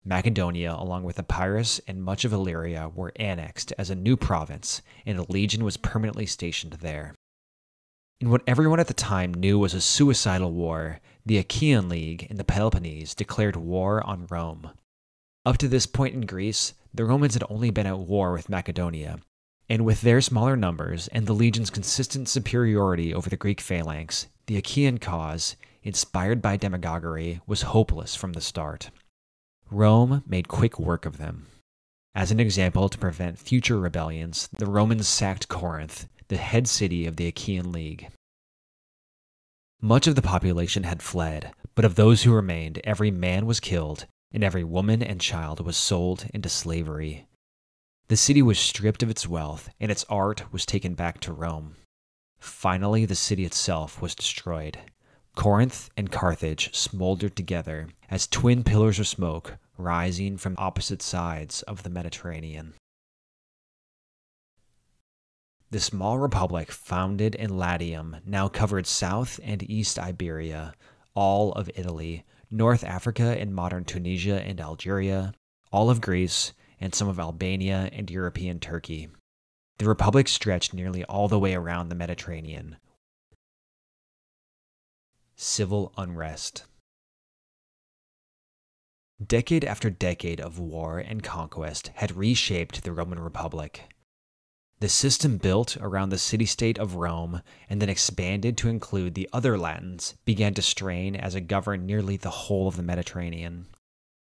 Macedonia, along with Epirus and much of Illyria, were annexed as a new province, and a legion was permanently stationed there. In what everyone at the time knew was a suicidal war, the Achaean League in the Peloponnese declared war on Rome. Up to this point in Greece, the Romans had only been at war with Macedonia, and with their smaller numbers and the legion's consistent superiority over the Greek phalanx, the Achaean cause, inspired by demagoguery, was hopeless from the start. Rome made quick work of them. As an example to prevent future rebellions, the Romans sacked Corinth, the head city of the Achaean League. Much of the population had fled, but of those who remained, every man was killed, and every woman and child was sold into slavery. The city was stripped of its wealth, and its art was taken back to Rome. Finally, the city itself was destroyed. Corinth and Carthage smoldered together as twin pillars of smoke rising from opposite sides of the Mediterranean. The small republic founded in Latium now covered South and East Iberia, all of Italy, North Africa and modern Tunisia and Algeria, all of Greece, and some of Albania and European Turkey. The republic stretched nearly all the way around the Mediterranean, civil unrest. Decade after decade of war and conquest had reshaped the Roman Republic. The system built around the city state of Rome and then expanded to include the other Latins began to strain as it governed nearly the whole of the Mediterranean.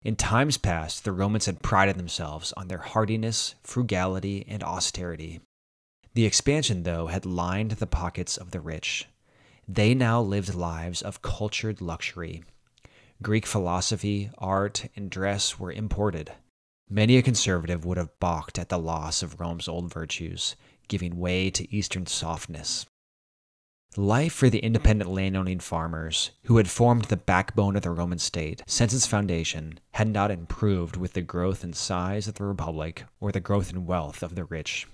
In times past, the Romans had prided themselves on their hardiness, frugality, and austerity. The expansion, though, had lined the pockets of the rich. They now lived lives of cultured luxury. Greek philosophy, art, and dress were imported. Many a conservative would have balked at the loss of Rome's old virtues, giving way to Eastern softness. Life for the independent landowning farmers, who had formed the backbone of the Roman state since its foundation, had not improved with the growth in size of the republic or the growth in wealth of the rich.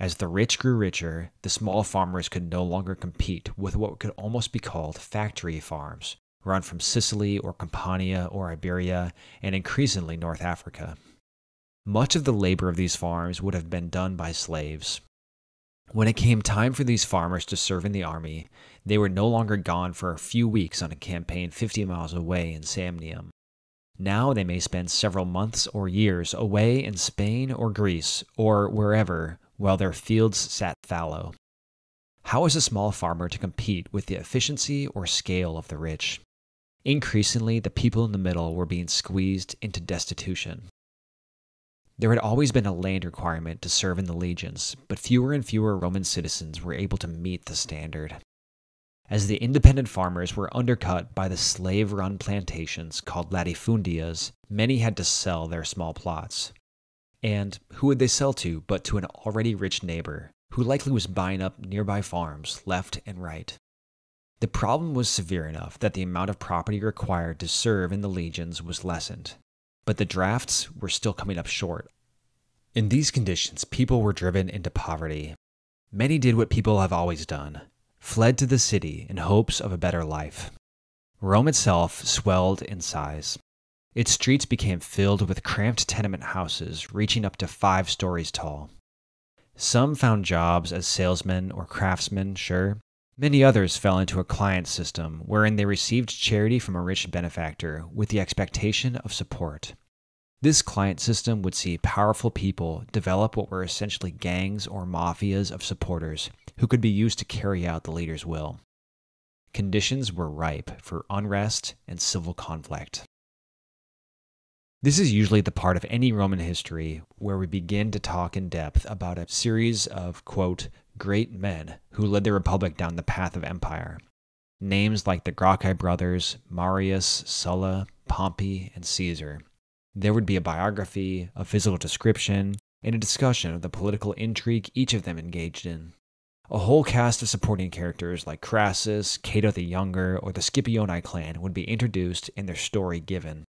As the rich grew richer, the small farmers could no longer compete with what could almost be called factory farms, run from Sicily or Campania or Iberia, and increasingly North Africa. Much of the labor of these farms would have been done by slaves. When it came time for these farmers to serve in the army, they were no longer gone for a few weeks on a campaign 50 miles away in Samnium. Now they may spend several months or years away in Spain or Greece or wherever while their fields sat fallow. How is a small farmer to compete with the efficiency or scale of the rich? Increasingly, the people in the middle were being squeezed into destitution. There had always been a land requirement to serve in the legions, but fewer and fewer Roman citizens were able to meet the standard. As the independent farmers were undercut by the slave run plantations called latifundias, many had to sell their small plots. And who would they sell to but to an already rich neighbor, who likely was buying up nearby farms left and right? The problem was severe enough that the amount of property required to serve in the legions was lessened, but the drafts were still coming up short. In these conditions, people were driven into poverty. Many did what people have always done fled to the city in hopes of a better life. Rome itself swelled in size. Its streets became filled with cramped tenement houses reaching up to five stories tall. Some found jobs as salesmen or craftsmen, sure. Many others fell into a client system wherein they received charity from a rich benefactor with the expectation of support. This client system would see powerful people develop what were essentially gangs or mafias of supporters who could be used to carry out the leader's will. Conditions were ripe for unrest and civil conflict. This is usually the part of any Roman history where we begin to talk in depth about a series of, quote, great men who led the Republic down the path of empire. Names like the Gracchi brothers, Marius, Sulla, Pompey, and Caesar. There would be a biography, a physical description, and a discussion of the political intrigue each of them engaged in. A whole cast of supporting characters like Crassus, Cato the Younger, or the Scipioni clan would be introduced and their story given.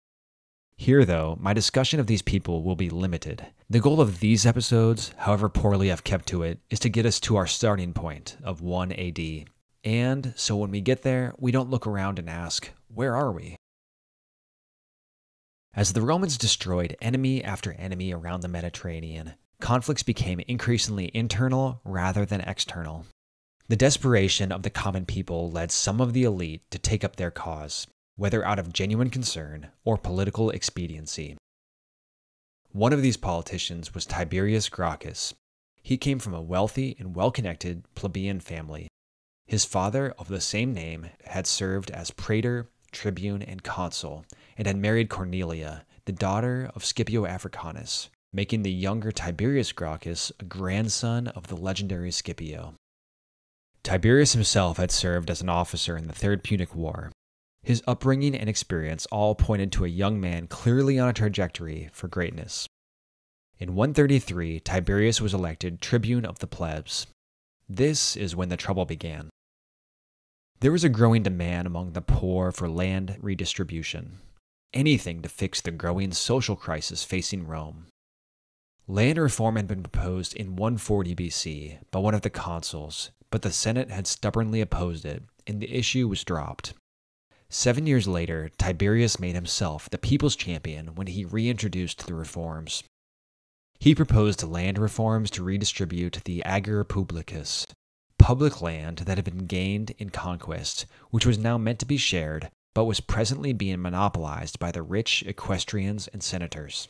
Here, though, my discussion of these people will be limited. The goal of these episodes, however poorly I've kept to it, is to get us to our starting point of 1 AD. And so when we get there, we don't look around and ask, where are we? As the Romans destroyed enemy after enemy around the Mediterranean, conflicts became increasingly internal rather than external. The desperation of the common people led some of the elite to take up their cause, whether out of genuine concern or political expediency. One of these politicians was Tiberius Gracchus. He came from a wealthy and well connected plebeian family. His father, of the same name, had served as praetor, tribune, and consul, and had married Cornelia, the daughter of Scipio Africanus, making the younger Tiberius Gracchus a grandson of the legendary Scipio. Tiberius himself had served as an officer in the Third Punic War. His upbringing and experience all pointed to a young man clearly on a trajectory for greatness. In 133, Tiberius was elected tribune of the plebs. This is when the trouble began. There was a growing demand among the poor for land redistribution, anything to fix the growing social crisis facing Rome. Land reform had been proposed in 140 BC by one of the consuls, but the Senate had stubbornly opposed it, and the issue was dropped. Seven years later, Tiberius made himself the people's champion when he reintroduced the reforms. He proposed land reforms to redistribute the ager publicus, public land that had been gained in conquest, which was now meant to be shared, but was presently being monopolized by the rich equestrians and senators.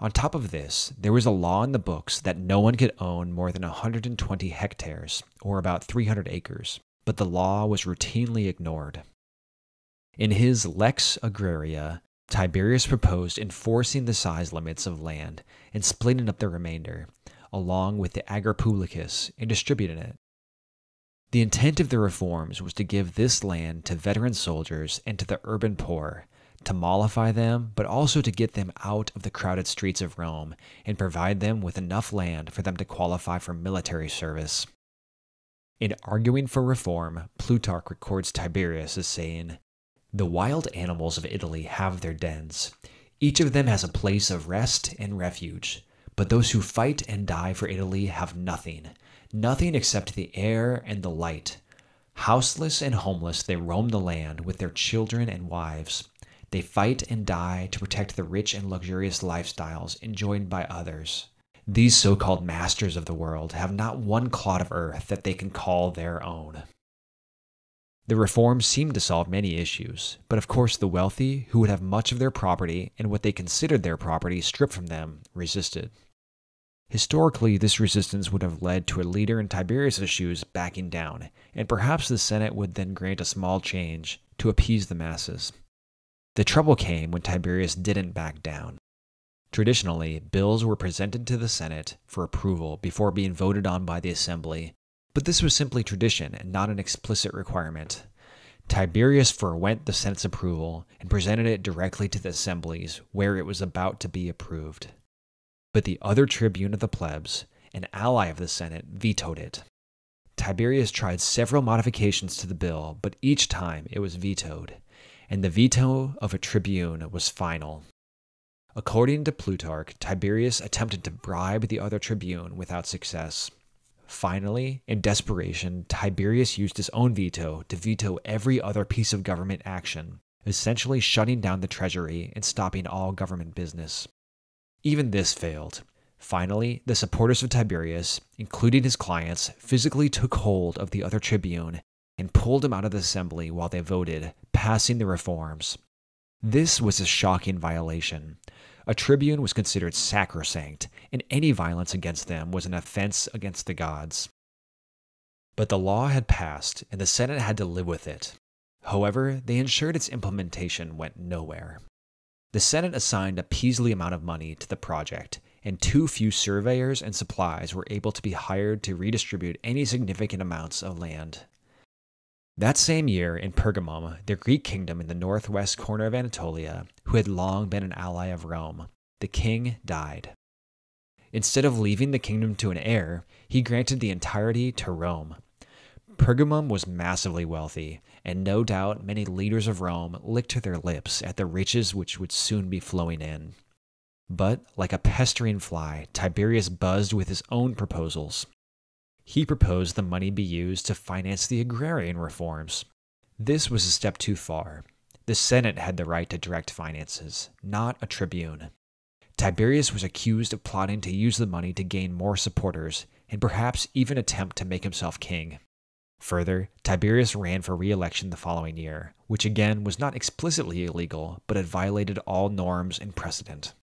On top of this, there was a law in the books that no one could own more than 120 hectares, or about 300 acres, but the law was routinely ignored. In his Lex Agraria, Tiberius proposed enforcing the size limits of land and splitting up the remainder, along with the ager publicus and distributing it. The intent of the reforms was to give this land to veteran soldiers and to the urban poor, to mollify them, but also to get them out of the crowded streets of Rome and provide them with enough land for them to qualify for military service. In arguing for reform, Plutarch records Tiberius as saying, The wild animals of Italy have their dens. Each of them has a place of rest and refuge. But those who fight and die for Italy have nothing, nothing except the air and the light. Houseless and homeless, they roam the land with their children and wives. They fight and die to protect the rich and luxurious lifestyles enjoyed by others. These so called masters of the world have not one clod of earth that they can call their own. The reforms seemed to solve many issues, but of course the wealthy, who would have much of their property and what they considered their property stripped from them, resisted. Historically, this resistance would have led to a leader in Tiberius' shoes backing down, and perhaps the Senate would then grant a small change to appease the masses. The trouble came when Tiberius didn't back down. Traditionally, bills were presented to the Senate for approval before being voted on by the Assembly, but this was simply tradition and not an explicit requirement. Tiberius forewent the Senate's approval and presented it directly to the assemblies where it was about to be approved. But the other tribune of the plebs, an ally of the Senate, vetoed it. Tiberius tried several modifications to the bill, but each time it was vetoed, and the veto of a tribune was final. According to Plutarch, Tiberius attempted to bribe the other tribune without success. Finally, in desperation, Tiberius used his own veto to veto every other piece of government action, essentially shutting down the treasury and stopping all government business. Even this failed. Finally, the supporters of Tiberius, including his clients, physically took hold of the other tribune and pulled him out of the assembly while they voted, passing the reforms. This was a shocking violation. A tribune was considered sacrosanct, and any violence against them was an offense against the gods. But the law had passed, and the Senate had to live with it. However, they ensured its implementation went nowhere. The Senate assigned a Peaslee amount of money to the project, and too few surveyors and supplies were able to be hired to redistribute any significant amounts of land. That same year, in Pergamum, the Greek kingdom in the northwest corner of Anatolia, who had long been an ally of Rome, the king died. Instead of leaving the kingdom to an heir, he granted the entirety to Rome. Pergamum was massively wealthy, and no doubt many leaders of Rome licked their lips at the riches which would soon be flowing in. But, like a pestering fly, Tiberius buzzed with his own proposals. He proposed the money be used to finance the agrarian reforms. This was a step too far. The Senate had the right to direct finances, not a tribune. Tiberius was accused of plotting to use the money to gain more supporters and perhaps even attempt to make himself king. Further, Tiberius ran for re election the following year, which again was not explicitly illegal, but had violated all norms and precedent.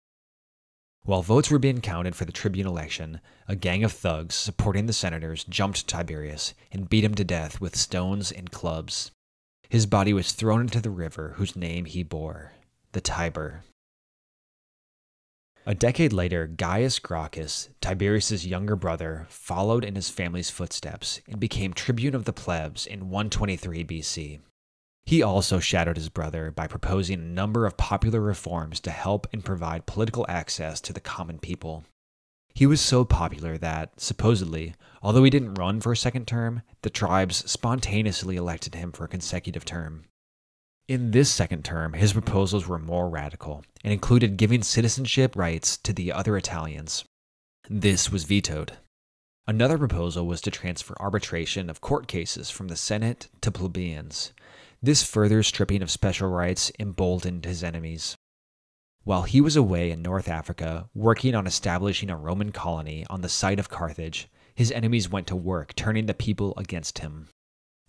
While votes were being counted for the tribune election, a gang of thugs supporting the senators jumped Tiberius and beat him to death with stones and clubs. His body was thrown into the river whose name he bore, the Tiber. A decade later, Gaius Gracchus, Tiberius's younger brother, followed in his family's footsteps and became tribune of the plebs in 123 BC. He also shadowed his brother by proposing a number of popular reforms to help and provide political access to the common people. He was so popular that, supposedly, although he didn't run for a second term, the tribes spontaneously elected him for a consecutive term. In this second term, his proposals were more radical and included giving citizenship rights to the other Italians. This was vetoed. Another proposal was to transfer arbitration of court cases from the Senate to plebeians, this further stripping of special rights emboldened his enemies. While he was away in North Africa working on establishing a Roman colony on the site of Carthage, his enemies went to work turning the people against him.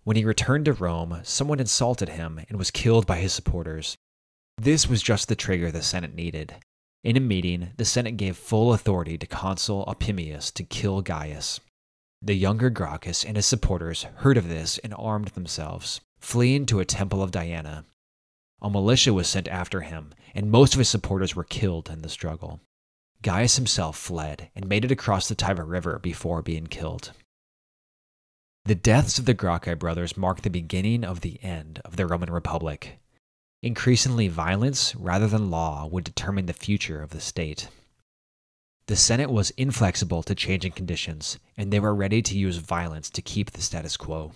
When he returned to Rome, someone insulted him and was killed by his supporters. This was just the trigger the Senate needed. In a meeting, the Senate gave full authority to Consul Opimius to kill Gaius. The younger Gracchus and his supporters heard of this and armed themselves fleeing to a temple of Diana. A militia was sent after him, and most of his supporters were killed in the struggle. Gaius himself fled and made it across the Tiber River before being killed. The deaths of the Gracchi brothers marked the beginning of the end of the Roman Republic. Increasingly, violence rather than law would determine the future of the state. The Senate was inflexible to changing conditions, and they were ready to use violence to keep the status quo.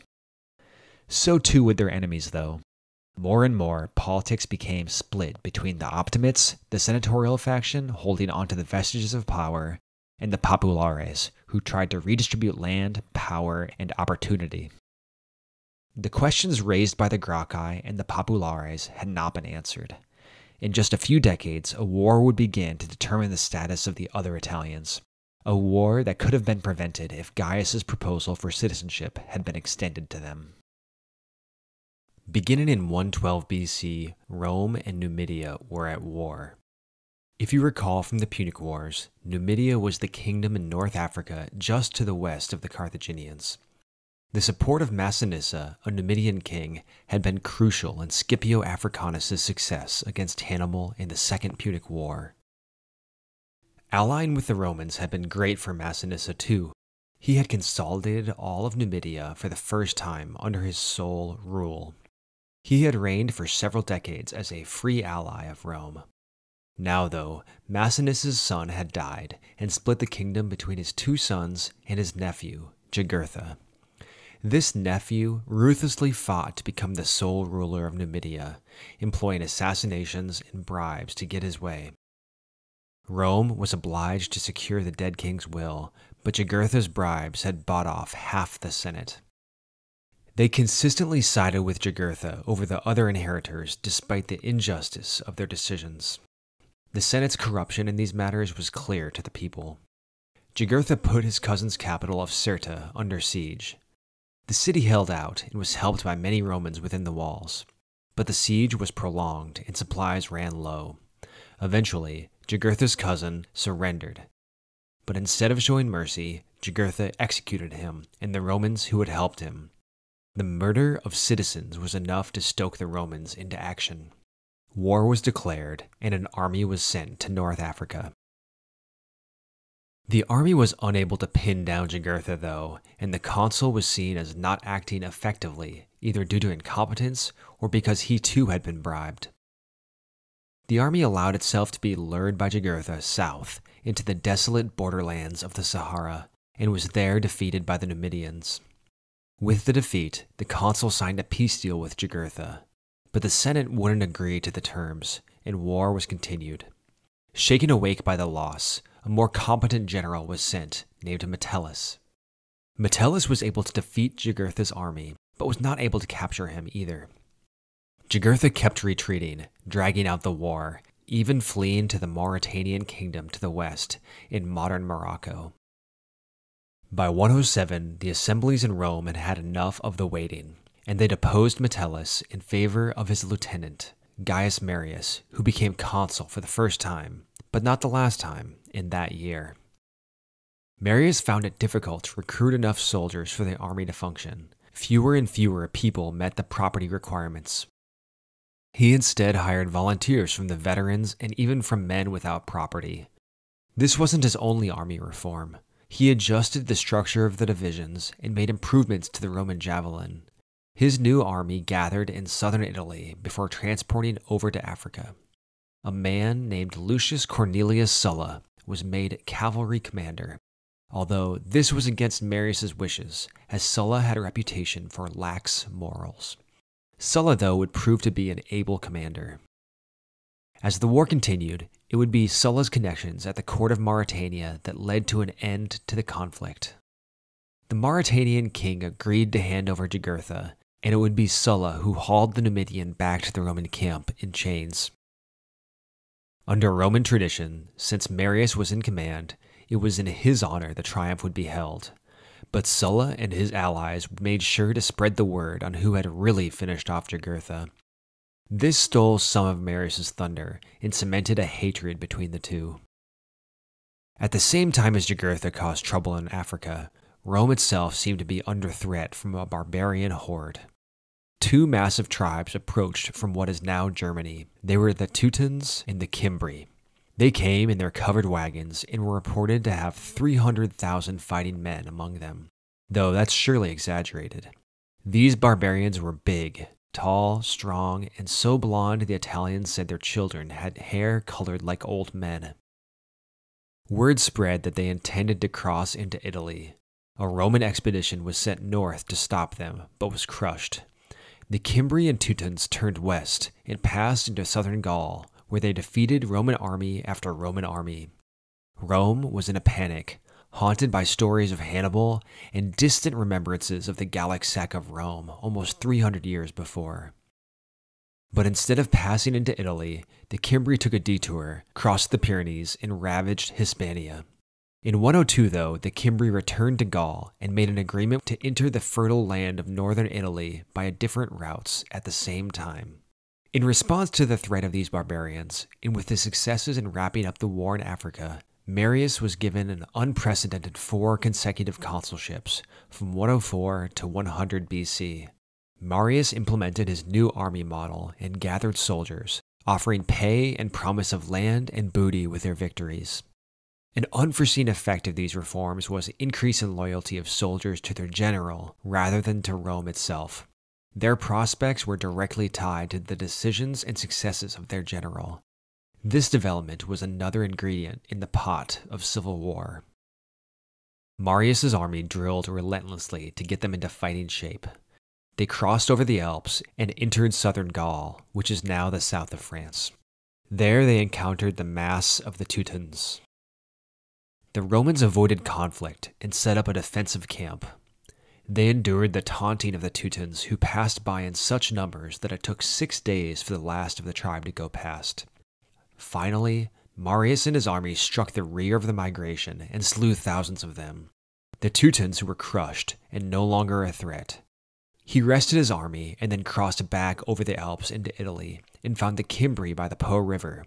So too with their enemies, though. More and more, politics became split between the Optimates, the senatorial faction holding onto the vestiges of power, and the Populares, who tried to redistribute land, power, and opportunity. The questions raised by the Gracchi and the Populares had not been answered. In just a few decades, a war would begin to determine the status of the other Italians. A war that could have been prevented if Gaius's proposal for citizenship had been extended to them. Beginning in 112 BC, Rome and Numidia were at war. If you recall from the Punic Wars, Numidia was the kingdom in North Africa just to the west of the Carthaginians. The support of Massinissa, a Numidian king, had been crucial in Scipio Africanus' success against Hannibal in the Second Punic War. Allying with the Romans had been great for Massinissa too. He had consolidated all of Numidia for the first time under his sole rule. He had reigned for several decades as a free ally of Rome. Now, though, Massinissa's son had died and split the kingdom between his two sons and his nephew, Jugurtha. This nephew ruthlessly fought to become the sole ruler of Numidia, employing assassinations and bribes to get his way. Rome was obliged to secure the dead king's will, but Jugurtha's bribes had bought off half the Senate. They consistently sided with Jugurtha over the other inheritors despite the injustice of their decisions. The Senate's corruption in these matters was clear to the people. Jugurtha put his cousin's capital of Cirta under siege. The city held out and was helped by many Romans within the walls, but the siege was prolonged and supplies ran low. Eventually, Jugurtha's cousin surrendered. But instead of showing mercy, Jugurtha executed him and the Romans who had helped him. The murder of citizens was enough to stoke the Romans into action. War was declared, and an army was sent to North Africa. The army was unable to pin down Jugurtha, though, and the consul was seen as not acting effectively, either due to incompetence or because he too had been bribed. The army allowed itself to be lured by Jugurtha south into the desolate borderlands of the Sahara and was there defeated by the Numidians. With the defeat, the consul signed a peace deal with Jugurtha, but the Senate wouldn't agree to the terms, and war was continued. Shaken awake by the loss, a more competent general was sent, named Metellus. Metellus was able to defeat Jugurtha's army, but was not able to capture him either. Jugurtha kept retreating, dragging out the war, even fleeing to the Mauritanian kingdom to the west, in modern Morocco. By 107, the assemblies in Rome had had enough of the waiting and they deposed Metellus in favor of his lieutenant, Gaius Marius, who became consul for the first time, but not the last time, in that year. Marius found it difficult to recruit enough soldiers for the army to function. Fewer and fewer people met the property requirements. He instead hired volunteers from the veterans and even from men without property. This wasn't his only army reform. He adjusted the structure of the divisions and made improvements to the Roman javelin, his new army gathered in southern Italy before transporting over to Africa. A man named Lucius Cornelius Sulla was made cavalry commander, although this was against Marius's wishes, as Sulla had a reputation for lax morals. Sulla, though, would prove to be an able commander. As the war continued, it would be Sulla's connections at the court of Mauritania that led to an end to the conflict. The Mauritanian king agreed to hand over Jugurtha, and it would be Sulla who hauled the Numidian back to the Roman camp in chains. Under Roman tradition, since Marius was in command, it was in his honor the triumph would be held. But Sulla and his allies made sure to spread the word on who had really finished off Jugurtha. This stole some of Marius's thunder and cemented a hatred between the two. At the same time as Jugurtha caused trouble in Africa, Rome itself seemed to be under threat from a barbarian horde. Two massive tribes approached from what is now Germany. They were the Teutons and the Cimbri. They came in their covered wagons and were reported to have 300,000 fighting men among them, though that's surely exaggerated. These barbarians were big, tall, strong, and so blond the Italians said their children had hair colored like old men. Word spread that they intended to cross into Italy, a Roman expedition was sent north to stop them, but was crushed. The Cimbri and Teutons turned west and passed into southern Gaul, where they defeated Roman army after Roman army. Rome was in a panic, haunted by stories of Hannibal and distant remembrances of the Gallic sack of Rome almost 300 years before. But instead of passing into Italy, the Cimbri took a detour, crossed the Pyrenees, and ravaged Hispania. In 102, though, the Cimbri returned to Gaul and made an agreement to enter the fertile land of northern Italy by different routes at the same time. In response to the threat of these barbarians, and with his successes in wrapping up the war in Africa, Marius was given an unprecedented four consecutive consulships from 104 to 100 BC. Marius implemented his new army model and gathered soldiers, offering pay and promise of land and booty with their victories. An unforeseen effect of these reforms was increase in loyalty of soldiers to their general rather than to Rome itself. Their prospects were directly tied to the decisions and successes of their general. This development was another ingredient in the pot of civil war. Marius's army drilled relentlessly to get them into fighting shape. They crossed over the Alps and entered southern Gaul, which is now the south of France. There they encountered the mass of the Teutons. The Romans avoided conflict and set up a defensive camp, they endured the taunting of the Teutons, who passed by in such numbers that it took six days for the last of the tribe to go past. Finally, Marius and his army struck the rear of the migration and slew thousands of them. The Teutons were crushed and no longer a threat. He rested his army and then crossed back over the Alps into Italy and found the Cimbri by the Po River.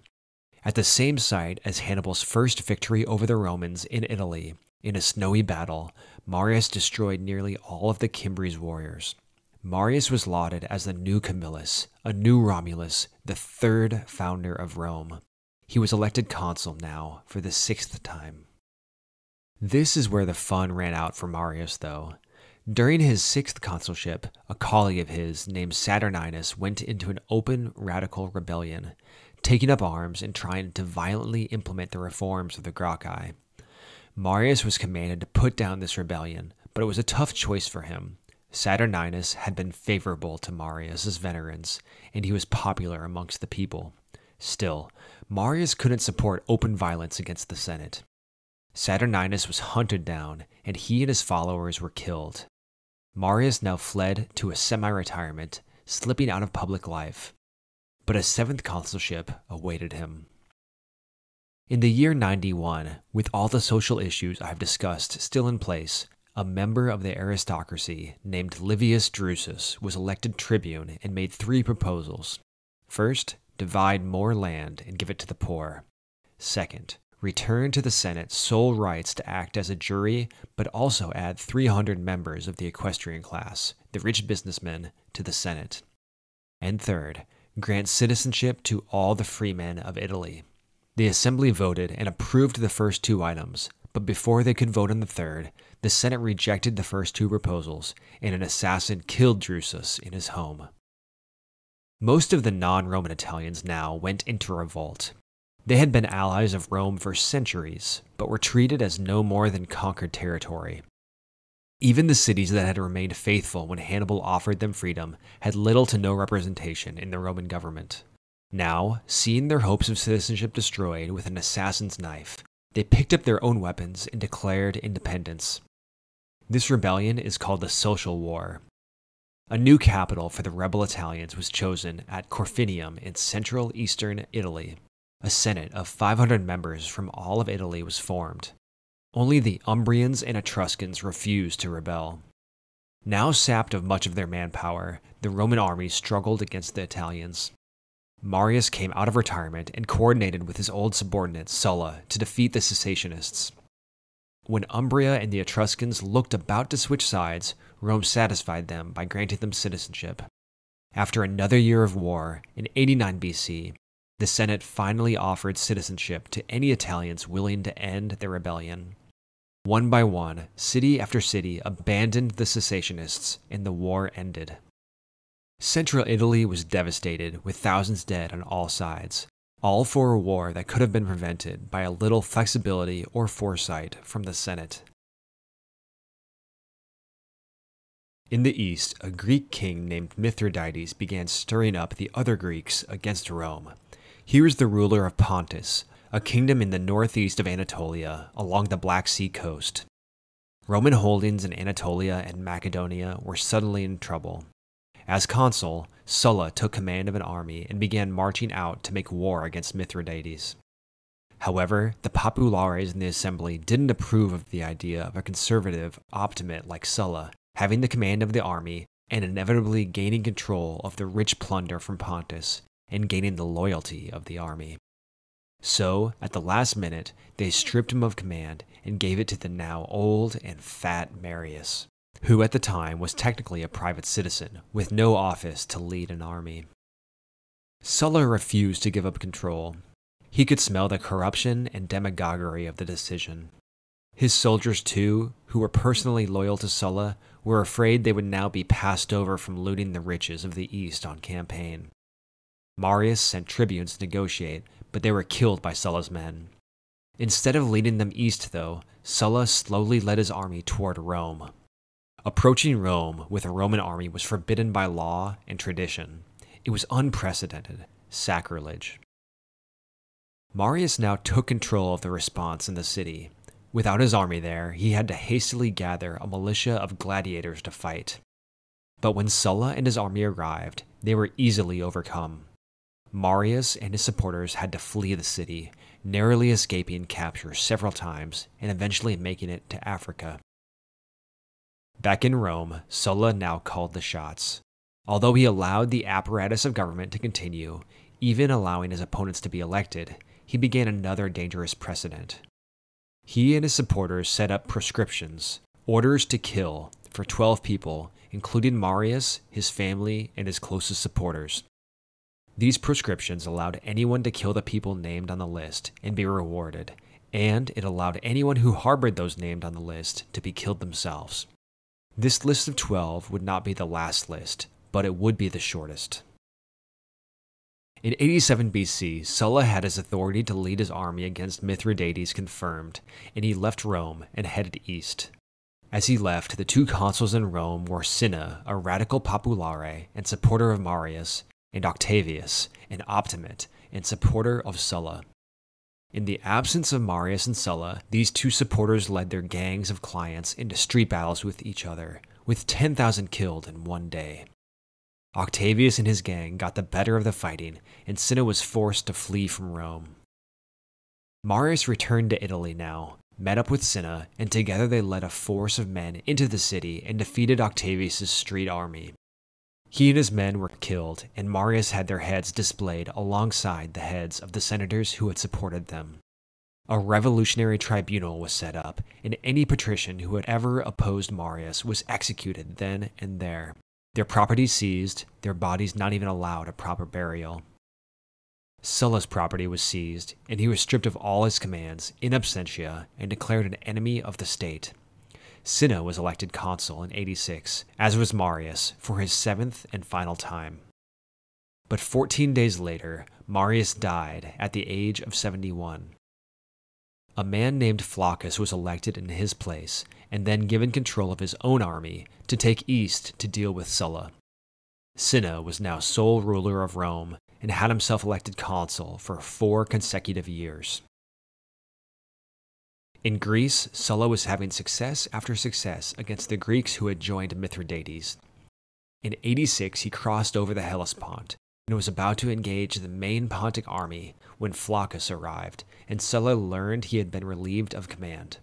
At the same site as Hannibal's first victory over the Romans in Italy, in a snowy battle, Marius destroyed nearly all of the Cimbri's warriors. Marius was lauded as the new Camillus, a new Romulus, the third founder of Rome. He was elected consul now for the sixth time. This is where the fun ran out for Marius, though. During his sixth consulship, a colleague of his named Saturninus went into an open radical rebellion, taking up arms and trying to violently implement the reforms of the Gracchi. Marius was commanded to put down this rebellion, but it was a tough choice for him. Saturninus had been favorable to Marius's veterans, and he was popular amongst the people. Still, Marius couldn't support open violence against the Senate. Saturninus was hunted down, and he and his followers were killed. Marius now fled to a semi retirement, slipping out of public life. But a seventh consulship awaited him. In the year 91, with all the social issues I've discussed still in place, a member of the aristocracy named Livius Drusus was elected tribune and made three proposals. First, divide more land and give it to the poor. Second, return to the Senate sole rights to act as a jury, but also add 300 members of the equestrian class, the rich businessmen, to the Senate. And third, grant citizenship to all the freemen of Italy. The assembly voted and approved the first two items, but before they could vote on the third, the Senate rejected the first two proposals, and an assassin killed Drusus in his home. Most of the non Roman Italians now went into revolt. They had been allies of Rome for centuries, but were treated as no more than conquered territory. Even the cities that had remained faithful when Hannibal offered them freedom had little to no representation in the Roman government. Now, seeing their hopes of citizenship destroyed with an assassin's knife, they picked up their own weapons and declared independence. This rebellion is called the Social War. A new capital for the rebel Italians was chosen at Corfinium in central eastern Italy. A senate of 500 members from all of Italy was formed. Only the Umbrians and Etruscans refused to rebel. Now sapped of much of their manpower, the Roman army struggled against the Italians. Marius came out of retirement and coordinated with his old subordinate, Sulla, to defeat the cessationists. When Umbria and the Etruscans looked about to switch sides, Rome satisfied them by granting them citizenship. After another year of war, in 89 BC, the Senate finally offered citizenship to any Italians willing to end their rebellion. One by one, city after city abandoned the cessationists, and the war ended. Central Italy was devastated, with thousands dead on all sides, all for a war that could have been prevented by a little flexibility or foresight from the Senate. In the east, a Greek king named Mithridates began stirring up the other Greeks against Rome. He was the ruler of Pontus, a kingdom in the northeast of Anatolia along the Black Sea coast. Roman holdings in Anatolia and Macedonia were suddenly in trouble, as consul, Sulla took command of an army and began marching out to make war against Mithridates. However, the populares in the assembly didn't approve of the idea of a conservative optimate like Sulla having the command of the army and inevitably gaining control of the rich plunder from Pontus, and gaining the loyalty of the army. So, at the last minute, they stripped him of command and gave it to the now old and fat Marius, who at the time was technically a private citizen with no office to lead an army. Sulla refused to give up control. He could smell the corruption and demagoguery of the decision. His soldiers, too, who were personally loyal to Sulla, were afraid they would now be passed over from looting the riches of the East on campaign. Marius sent tribunes to negotiate, but they were killed by Sulla's men. Instead of leading them east, though, Sulla slowly led his army toward Rome. Approaching Rome with a Roman army was forbidden by law and tradition. It was unprecedented, sacrilege. Marius now took control of the response in the city. Without his army there, he had to hastily gather a militia of gladiators to fight. But when Sulla and his army arrived, they were easily overcome. Marius and his supporters had to flee the city, narrowly escaping capture several times and eventually making it to Africa. Back in Rome, Sulla now called the shots. Although he allowed the apparatus of government to continue, even allowing his opponents to be elected, he began another dangerous precedent. He and his supporters set up proscriptions, orders to kill, for 12 people, including Marius, his family, and his closest supporters. These proscriptions allowed anyone to kill the people named on the list and be rewarded, and it allowed anyone who harbored those named on the list to be killed themselves. This list of 12 would not be the last list, but it would be the shortest. In 87 BC, Sulla had his authority to lead his army against Mithridates confirmed, and he left Rome and headed east. As he left, the two consuls in Rome were Cinna, a radical populare and supporter of Marius, and Octavius, an optimate and supporter of Sulla. In the absence of Marius and Sulla, these two supporters led their gangs of clients into street battles with each other, with 10,000 killed in one day. Octavius and his gang got the better of the fighting, and Cinna was forced to flee from Rome. Marius returned to Italy now, met up with Cinna, and together they led a force of men into the city and defeated Octavius's street army. He and his men were killed, and Marius had their heads displayed alongside the heads of the senators who had supported them. A revolutionary tribunal was set up, and any patrician who had ever opposed Marius was executed then and there. Their property seized, their bodies not even allowed a proper burial. Sulla's property was seized, and he was stripped of all his commands in absentia and declared an enemy of the state. Cinna was elected consul in 86, as was Marius, for his seventh and final time. But 14 days later, Marius died at the age of 71. A man named Flaccus was elected in his place and then given control of his own army to take east to deal with Sulla. Cinna was now sole ruler of Rome and had himself elected consul for four consecutive years. In Greece, Sulla was having success after success against the Greeks who had joined Mithridates. In 86, he crossed over the Hellespont and was about to engage the main Pontic army when Flaccus arrived, and Sulla learned he had been relieved of command.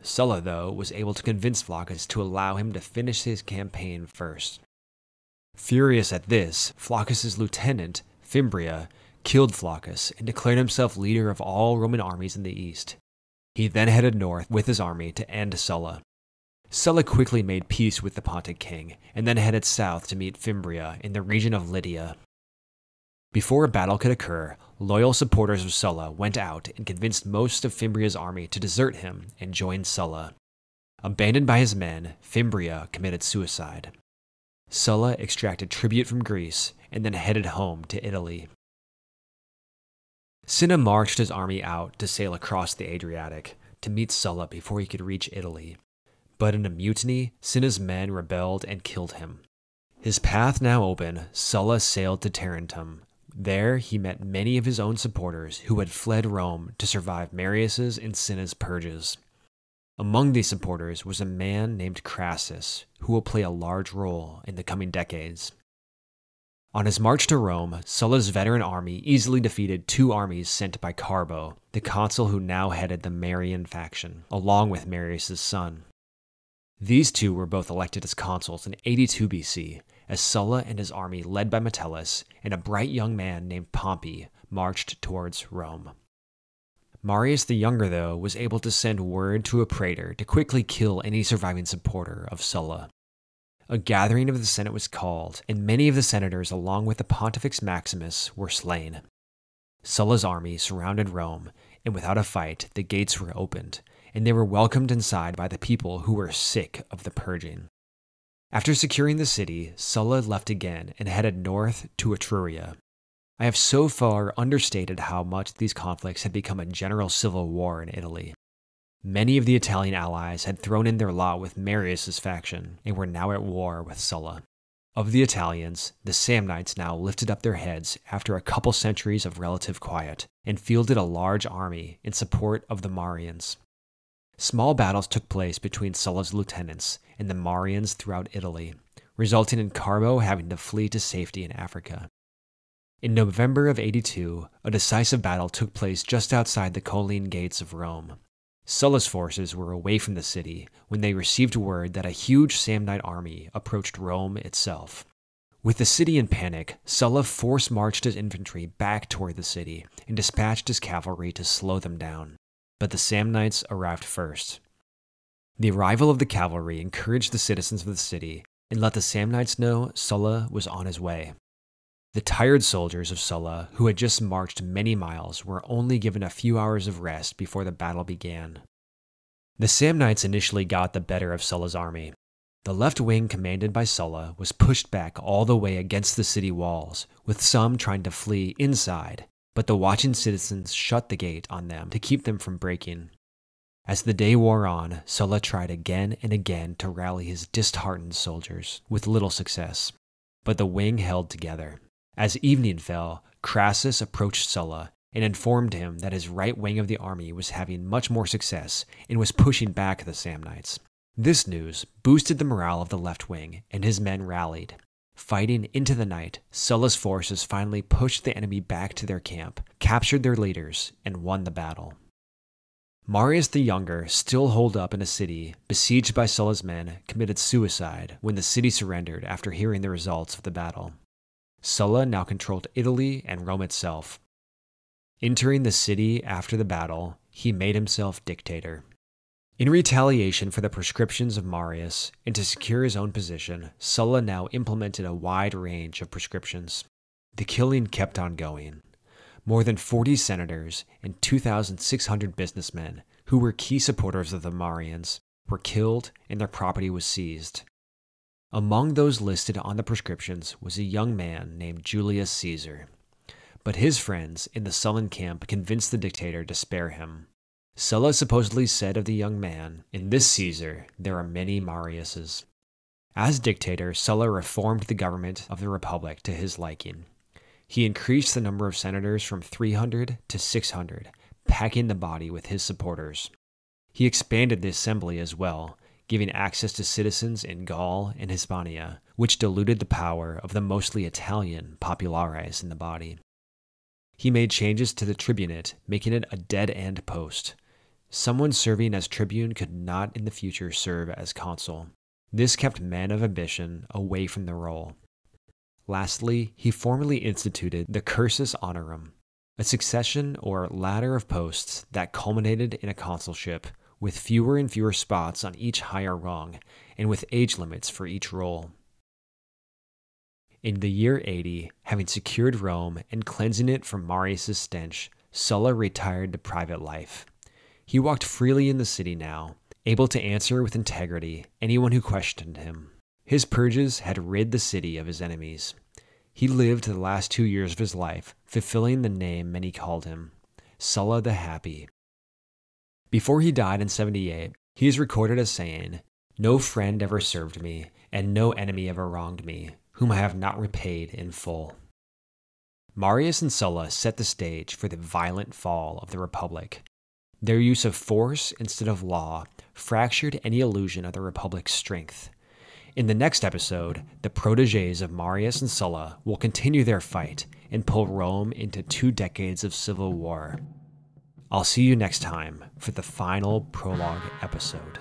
Sulla, though, was able to convince Flaccus to allow him to finish his campaign first. Furious at this, Flaccus's lieutenant, Fimbria, killed Flaccus and declared himself leader of all Roman armies in the east. He then headed north with his army to end Sulla. Sulla quickly made peace with the Pontic king and then headed south to meet Fimbria in the region of Lydia. Before a battle could occur, loyal supporters of Sulla went out and convinced most of Fimbria's army to desert him and join Sulla. Abandoned by his men, Fimbria committed suicide. Sulla extracted tribute from Greece and then headed home to Italy. Cinna marched his army out to sail across the Adriatic to meet Sulla before he could reach Italy. But in a mutiny, Cinna's men rebelled and killed him. His path now open, Sulla sailed to Tarentum. There he met many of his own supporters who had fled Rome to survive Marius's and Cinna's purges. Among these supporters was a man named Crassus, who will play a large role in the coming decades. On his march to Rome, Sulla's veteran army easily defeated two armies sent by Carbo, the consul who now headed the Marian faction, along with Marius' son. These two were both elected as consuls in 82 BC, as Sulla and his army, led by Metellus and a bright young man named Pompey, marched towards Rome. Marius the Younger, though, was able to send word to a praetor to quickly kill any surviving supporter of Sulla. A gathering of the Senate was called, and many of the senators, along with the Pontifex Maximus, were slain. Sulla's army surrounded Rome, and without a fight, the gates were opened, and they were welcomed inside by the people who were sick of the purging. After securing the city, Sulla left again and headed north to Etruria. I have so far understated how much these conflicts had become a general civil war in Italy. Many of the Italian allies had thrown in their lot with Marius's faction and were now at war with Sulla. Of the Italians, the Samnites now lifted up their heads after a couple centuries of relative quiet and fielded a large army in support of the Marians. Small battles took place between Sulla's lieutenants and the Marians throughout Italy, resulting in Carbo having to flee to safety in Africa. In November of 82, a decisive battle took place just outside the Colline gates of Rome. Sulla's forces were away from the city when they received word that a huge Samnite army approached Rome itself. With the city in panic, Sulla force marched his infantry back toward the city and dispatched his cavalry to slow them down but the Samnites arrived first. The arrival of the cavalry encouraged the citizens of the city and let the Samnites know Sulla was on his way. The tired soldiers of Sulla, who had just marched many miles, were only given a few hours of rest before the battle began. The Samnites initially got the better of Sulla's army. The left wing, commanded by Sulla, was pushed back all the way against the city walls, with some trying to flee inside but the watching citizens shut the gate on them to keep them from breaking. As the day wore on, Sulla tried again and again to rally his disheartened soldiers, with little success. But the wing held together. As evening fell, Crassus approached Sulla and informed him that his right wing of the army was having much more success and was pushing back the Samnites. This news boosted the morale of the left wing, and his men rallied, Fighting into the night, Sulla's forces finally pushed the enemy back to their camp, captured their leaders, and won the battle. Marius the Younger, still holed up in a city besieged by Sulla's men, committed suicide when the city surrendered after hearing the results of the battle. Sulla now controlled Italy and Rome itself. Entering the city after the battle, he made himself dictator. In retaliation for the proscriptions of Marius and to secure his own position, Sulla now implemented a wide range of proscriptions. The killing kept on going. More than 40 senators and 2,600 businessmen, who were key supporters of the Marians, were killed and their property was seized. Among those listed on the proscriptions was a young man named Julius Caesar. But his friends in the Sullan camp convinced the dictator to spare him. Sulla supposedly said of the young man, In this Caesar there are many Mariuses. As dictator, Sulla reformed the government of the Republic to his liking. He increased the number of senators from 300 to 600, packing the body with his supporters. He expanded the assembly as well, giving access to citizens in Gaul and Hispania, which diluted the power of the mostly Italian populares in the body. He made changes to the tribunate, making it a dead end post. Someone serving as tribune could not in the future serve as consul. This kept men of ambition away from the role. Lastly, he formally instituted the cursus honorum, a succession or ladder of posts that culminated in a consulship, with fewer and fewer spots on each higher rung, and with age limits for each role. In the year 80, having secured Rome and cleansing it from Marius' stench, Sulla retired to private life. He walked freely in the city now, able to answer with integrity anyone who questioned him. His purges had rid the city of his enemies. He lived the last two years of his life, fulfilling the name many called him Sulla the Happy. Before he died in 78, he is recorded as saying, No friend ever served me, and no enemy ever wronged me, whom I have not repaid in full. Marius and Sulla set the stage for the violent fall of the Republic, their use of force instead of law fractured any illusion of the Republic's strength. In the next episode, the proteges of Marius and Sulla will continue their fight and pull Rome into two decades of civil war. I'll see you next time for the final prologue episode.